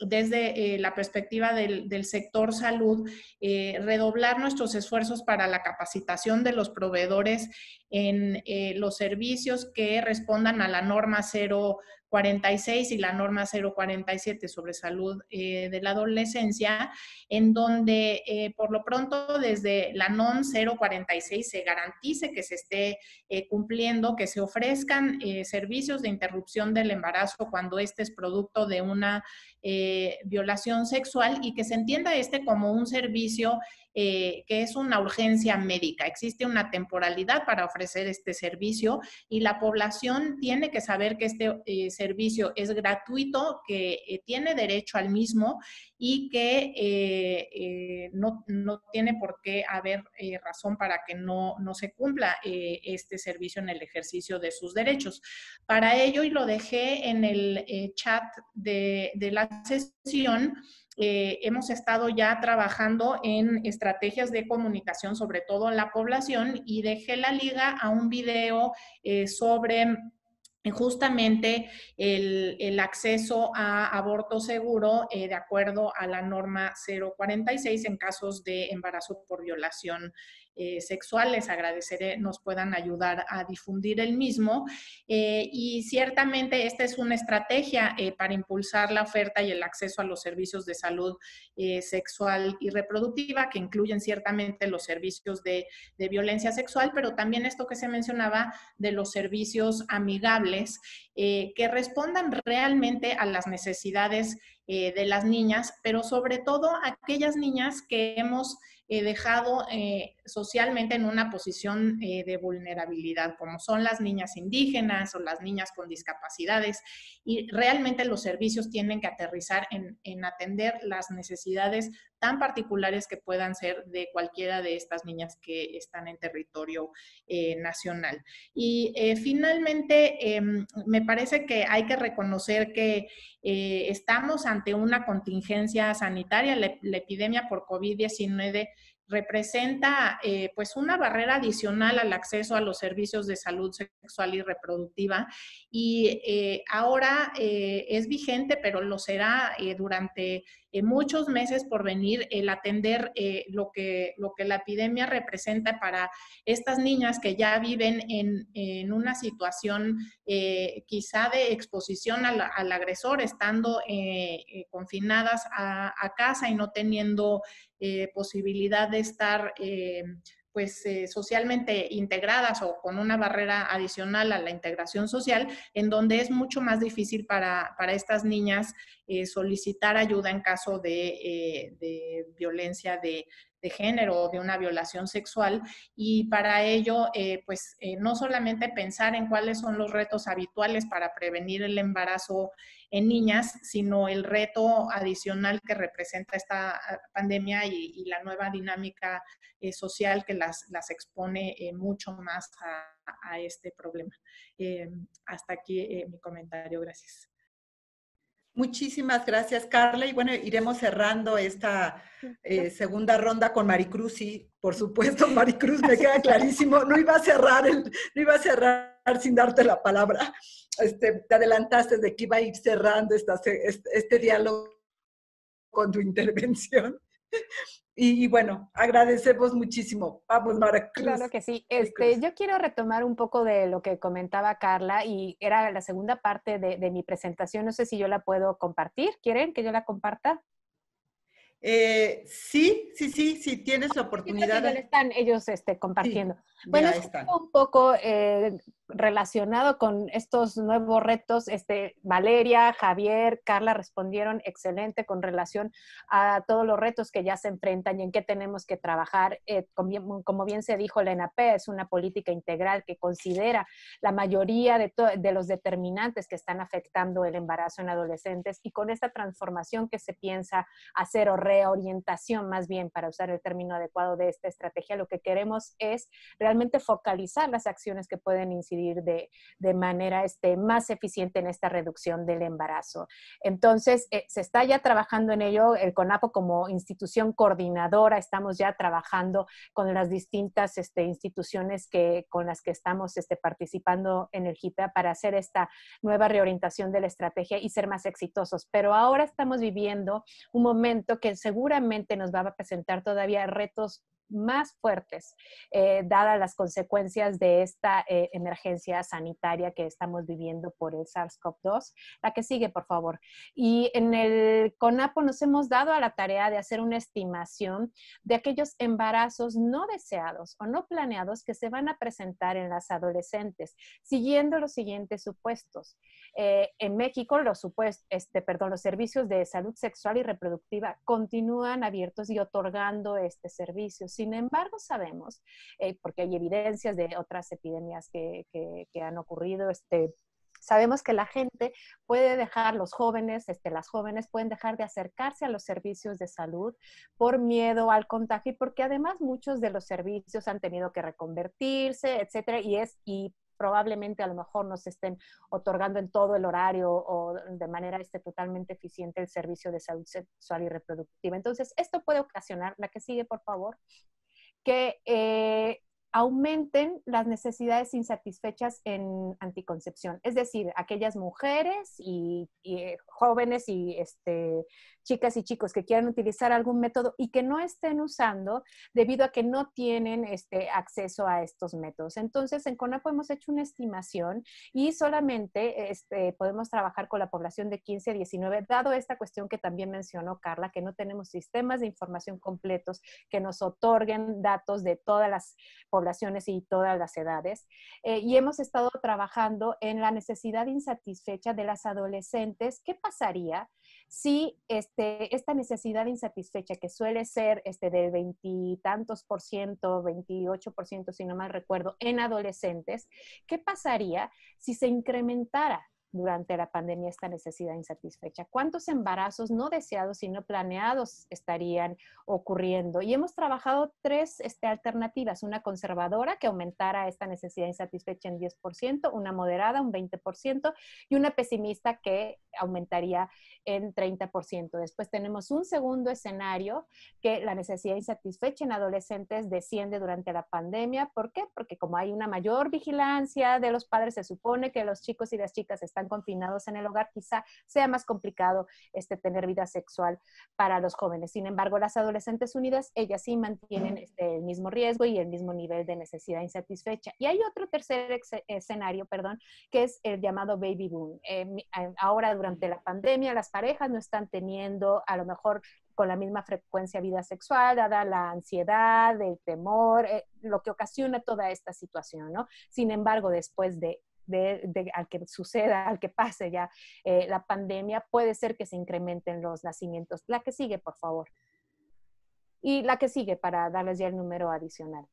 desde la perspectiva del, del, sector salud, redoblar nuestros esfuerzos para la capacitación de los proveedores en los servicios que respondan a la norma cero 46 y la norma 047 sobre salud eh, de la adolescencia, en donde eh, por lo pronto desde la NOM 046 se garantice que se esté eh, cumpliendo, que se ofrezcan servicios de interrupción del embarazo cuando este es producto de una violación sexual y que se entienda este como un servicio eh, que es una urgencia médica. Existe una temporalidad para ofrecer este servicio y la población tiene que saber que este eh, servicio es gratuito, que eh, tiene derecho al mismo y que no, tiene por qué haber razón para que no, se cumpla este servicio en el ejercicio de sus derechos. Para ello, y lo dejé en el chat de, de la sesión, eh, hemos estado ya trabajando en estrategias de comunicación, sobre todo en la población, y dejé la liga a un video eh, sobre justamente el, acceso a aborto seguro eh, de acuerdo a la norma 046 en casos de embarazo por violación eh, sexuales. Agradeceré nos puedan ayudar a difundir el mismo. Eh, y ciertamente esta es una estrategia eh, para impulsar la oferta y el acceso a los servicios de salud sexual y reproductiva, que incluyen ciertamente los servicios de, violencia sexual, pero también esto que se mencionaba de los servicios amigables que respondan realmente a las necesidades de las niñas, pero sobre todo aquellas niñas que hemos dejado socialmente en una posición eh, de vulnerabilidad, como son las niñas indígenas o las niñas con discapacidades. Y realmente los servicios tienen que aterrizar en, atender las necesidades tan particulares que puedan ser de cualquiera de estas niñas que están en territorio eh, nacional. Y finalmente, em, me parece que hay que reconocer que estamos ante una contingencia sanitaria, la epidemia por COVID-19 representa eh, pues una barrera adicional al acceso a los servicios de salud sexual y reproductiva y eh, ahora eh, es vigente, pero lo será durante muchos meses por venir el atender lo, que, lo que la epidemia representa para estas niñas que ya viven en, una situación quizá de exposición al, agresor, estando confinadas a, a casa y no teniendo eh, posibilidad de estar eh, pues eh, socialmente integradas o con una barrera adicional a la integración social, en donde es mucho más difícil para, estas niñas solicitar ayuda en caso de, de violencia de, de género o de una violación sexual y para ello, eh, pues eh, no solamente pensar en cuáles son los retos habituales para prevenir el embarazo en niñas, sino el reto adicional que representa esta ah, pandemia y, la nueva dinámica eh, social que las, las expone mucho más a, a este problema. hasta aquí mi comentario. Gracias. Muchísimas gracias, Carla. Y bueno, iremos cerrando esta eh, segunda ronda con Maricruz. Y por supuesto, Maricruz, me queda clarísimo. No iba a cerrar, el, no iba a cerrar sin darte la palabra. Este, te adelantaste de que iba a ir cerrando esta, este, este diálogo con tu intervención. Y, bueno, agradecemos muchísimo. Vamos, Mara Cruz. Claro que sí. Este, yo quiero retomar un poco de lo que comentaba Carla y era la segunda parte de, de mi presentación. No sé si yo la puedo compartir. ¿Quieren que yo la comparta? Eh, sí, sí, sí, sí, tienes la oportunidad. Sí, están ellos este, compartiendo. bueno, es un poco eh, relacionado con estos nuevos retos, este, Valeria, Javier, Carla respondieron excelente con relación a todos los retos que ya se enfrentan y en qué tenemos que trabajar. Eh, como, bien se dijo, la ENAP es una política integral que considera la mayoría de, de los determinantes que están afectando el embarazo en adolescentes y con esta transformación que se piensa hacer o reorientación más bien, para usar el término adecuado de esta estrategia, lo que queremos es realmente focalizar las acciones que pueden incidir de, manera este, más eficiente en esta reducción del embarazo. Entonces, eh, se está ya trabajando en ello, el CONAPO como institución coordinadora, estamos ya trabajando con las distintas este, instituciones que, con las que estamos este, participando en el GIPA para hacer esta nueva reorientación de la estrategia y ser más exitosos. Pero ahora estamos viviendo un momento que seguramente nos va a presentar todavía retos más fuertes, eh, dadas las consecuencias de esta eh, emergencia sanitaria que estamos viviendo por el SARS-CoV-2. La que sigue, por favor. Y en el CONAPO nos hemos dado a la tarea de hacer una estimación de aquellos embarazos no deseados o no planeados que se van a presentar en las adolescentes, siguiendo los siguientes supuestos. Eh, en México, los, supuestos, este, perdón, los servicios de salud sexual y reproductiva continúan abiertos y otorgando este servicio sin embargo, sabemos, eh, porque hay evidencias de otras epidemias que, han ocurrido, este, sabemos que la gente puede dejar, los jóvenes, este, las jóvenes pueden dejar de acercarse a los servicios de salud por miedo al contagio y porque además muchos de los servicios han tenido que reconvertirse, etcétera, y es, y probablemente a lo mejor nos estén otorgando en todo el horario o de manera este, totalmente eficiente el servicio de salud sexual y reproductiva. Entonces, esto puede ocasionar, la que sigue, por favor, que eh, aumenten las necesidades insatisfechas en anticoncepción. Es decir, aquellas mujeres y, y jóvenes y este, chicas y chicos que quieran utilizar algún método y que no estén usando debido a que no tienen este acceso a estos métodos. Entonces, en CONAPO hemos hecho una estimación y solamente este, podemos trabajar con la población de 15 a 19, dado esta cuestión que también mencionó Carla, que no tenemos sistemas de información completos que nos otorguen datos de todas las poblaciones y todas las edades. Eh, y hemos estado trabajando en la necesidad insatisfecha de las adolescentes. ¿Qué pasaría si este, esta necesidad insatisfecha, que suele ser este, del veintitantos por ciento, 28 por ciento, si no mal recuerdo, en adolescentes, ¿qué pasaría si se incrementara durante la pandemia esta necesidad insatisfecha? ¿Cuántos embarazos no deseados y no planeados estarían ocurriendo? Y hemos trabajado tres este, alternativas, una conservadora que aumentara esta necesidad insatisfecha en 10%, una moderada, un 20%, y una pesimista que aumentaría en 30%. Después tenemos un segundo escenario que la necesidad insatisfecha en adolescentes desciende durante la pandemia. ¿Por qué? Porque como hay una mayor vigilancia de los padres, se supone que los chicos y las chicas están confinados en el hogar, quizá sea más complicado este, tener vida sexual para los jóvenes. Sin embargo, las adolescentes unidas, ellas sí mantienen este, el mismo riesgo y el mismo nivel de necesidad insatisfecha. Y hay otro tercer escenario, perdón, que es el llamado baby boom. Eh, ahora, durante la pandemia, las parejas no están teniendo a lo mejor con la misma frecuencia vida sexual, dada la ansiedad, el temor, eh, lo que ocasiona toda esta situación, ¿no? Sin embargo, después de de, al que suceda, al que pase ya eh, la pandemia, puede ser que se incrementen los nacimientos. La que sigue, por favor. Y la que sigue para darles ya el número adicional.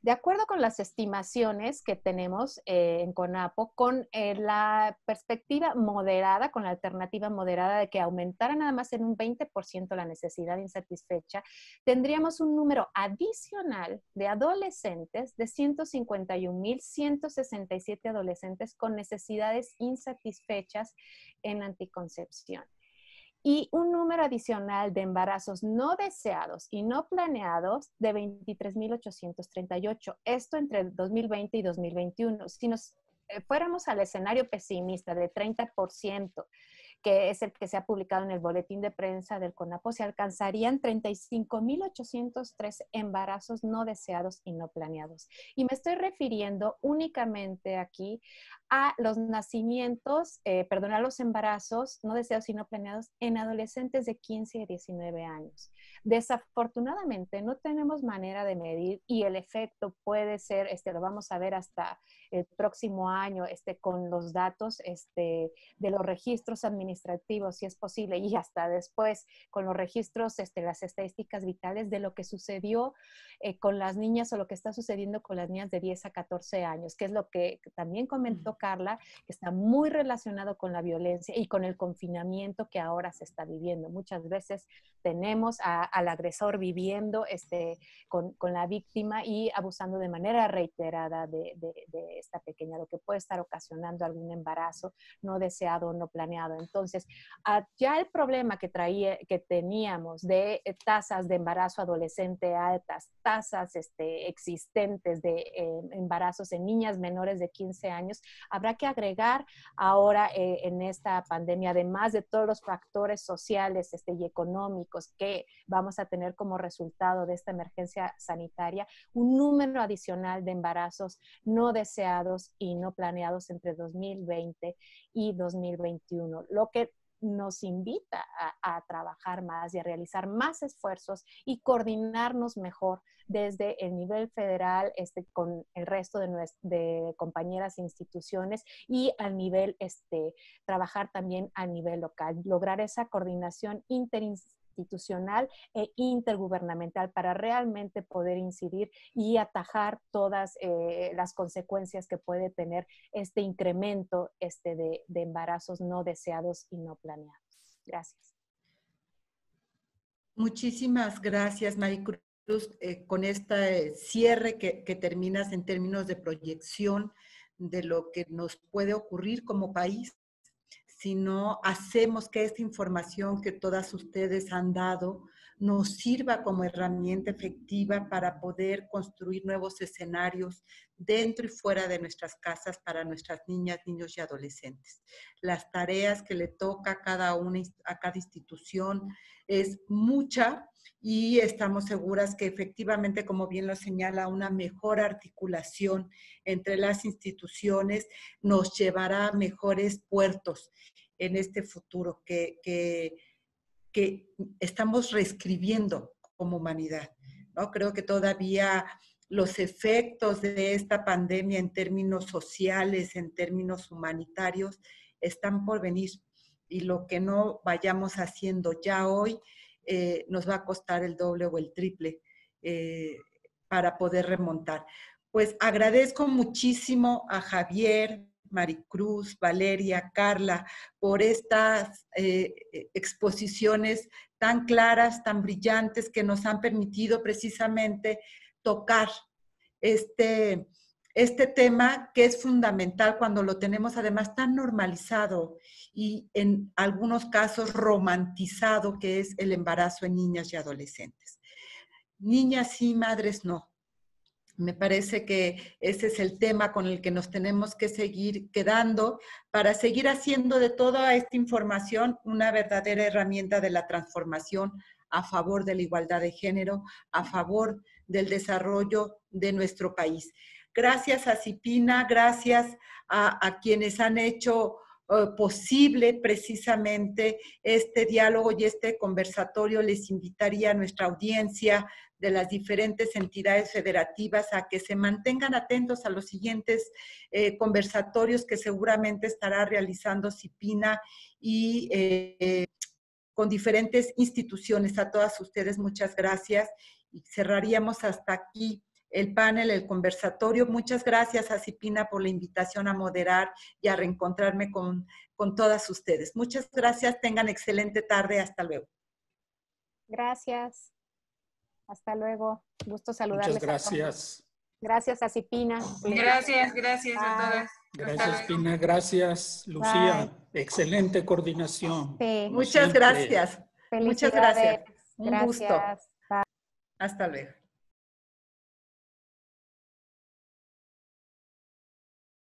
De acuerdo con las estimaciones que tenemos eh, en CONAPO, con eh, la perspectiva moderada, con la alternativa moderada de que aumentara nada más en un 20% la necesidad insatisfecha, tendríamos un número adicional de adolescentes, de 151.167 adolescentes con necesidades insatisfechas en anticoncepción y un número adicional de embarazos no deseados y no planeados de 23.838. Esto entre 2020 y 2021. Si nos eh, fuéramos al escenario pesimista de 30%, que es el que se ha publicado en el boletín de prensa del CONAPO, se alcanzarían 35.803 embarazos no deseados y no planeados. Y me estoy refiriendo únicamente aquí a los nacimientos, eh, perdón, a los embarazos no deseados y no planeados en adolescentes de 15 y 19 años. Desafortunadamente no tenemos manera de medir y el efecto puede ser, este, lo vamos a ver hasta el próximo año, este, con los datos este, de los registros administrativos, si es posible, y hasta después con los registros, este, las estadísticas vitales de lo que sucedió eh, con las niñas o lo que está sucediendo con las niñas de 10 a 14 años, que es lo que también comentó Carla, que está muy relacionado con la violencia y con el confinamiento que ahora se está viviendo. Muchas veces tenemos al agresor viviendo este, con, con, la víctima y abusando de manera reiterada de, esta pequeña, lo que puede estar ocasionando algún embarazo no deseado o no planeado. Entonces, ya el problema que, traía, que teníamos de eh, tasas de embarazo adolescente altas, tasas este, existentes de eh, embarazos en niñas menores de 15 años, habrá que agregar ahora eh, en esta pandemia, además de todos los factores sociales este, y económicos que vamos a tener como resultado de esta emergencia sanitaria, un número adicional de embarazos no deseados y no planeados entre 2020 y 2021, lo que nos invita a, trabajar más y a realizar más esfuerzos y coordinarnos mejor desde el nivel federal este, con el resto de, de compañeras e instituciones y al nivel, este, trabajar también a nivel local, lograr esa coordinación interinstitucional e intergubernamental para realmente poder incidir y atajar todas eh, las consecuencias que puede tener este incremento este de, embarazos no deseados y no planeados. Gracias. Muchísimas gracias, Maricruz. Eh, con este cierre que, que, terminas en términos de proyección de lo que nos puede ocurrir como país si no hacemos que esta información que todas ustedes han dado nos sirva como herramienta efectiva para poder construir nuevos escenarios dentro y fuera de nuestras casas para nuestras niñas, niños y adolescentes. Las tareas que le toca a cada una, a cada institución es mucha y estamos seguras que efectivamente, como bien lo señala, una mejor articulación entre las instituciones nos llevará a mejores puertos en este futuro que, que, que estamos reescribiendo como humanidad. ¿no? Creo que todavía los efectos de esta pandemia en términos sociales, en términos humanitarios, están por venir. Y lo que no vayamos haciendo ya hoy eh, nos va a costar el doble o el triple eh, para poder remontar. Pues agradezco muchísimo a Javier, Maricruz, Valeria, Carla, por estas eh, exposiciones tan claras, tan brillantes que nos han permitido precisamente tocar este, este tema que es fundamental cuando lo tenemos además tan normalizado y en algunos casos romantizado, que es el embarazo en niñas y adolescentes. Niñas sí, madres no. Me parece que ese es el tema con el que nos tenemos que seguir quedando para seguir haciendo de toda esta información una verdadera herramienta de la transformación a favor de la igualdad de género, a favor del desarrollo de nuestro país. Gracias a Cipina, gracias a, quienes han hecho eh, posible precisamente este diálogo y este conversatorio. Les invitaría a nuestra audiencia de las diferentes entidades federativas a que se mantengan atentos a los siguientes eh, conversatorios que seguramente estará realizando CIPINA y eh, con diferentes instituciones. A todas ustedes, muchas gracias. Y cerraríamos hasta aquí el panel, el conversatorio. Muchas gracias a Cipina por la invitación a moderar y a reencontrarme con, con todas ustedes. Muchas gracias, tengan excelente tarde, hasta luego. Gracias. Hasta luego. Gusto saludarles. Muchas gracias. gracias a Cipina. Gracias, gracias a todas. Gracias, Pina. Gracias, Lucía. Excelente coordinación. Muchas gracias. Muchas gracias. Un gusto. Hasta luego.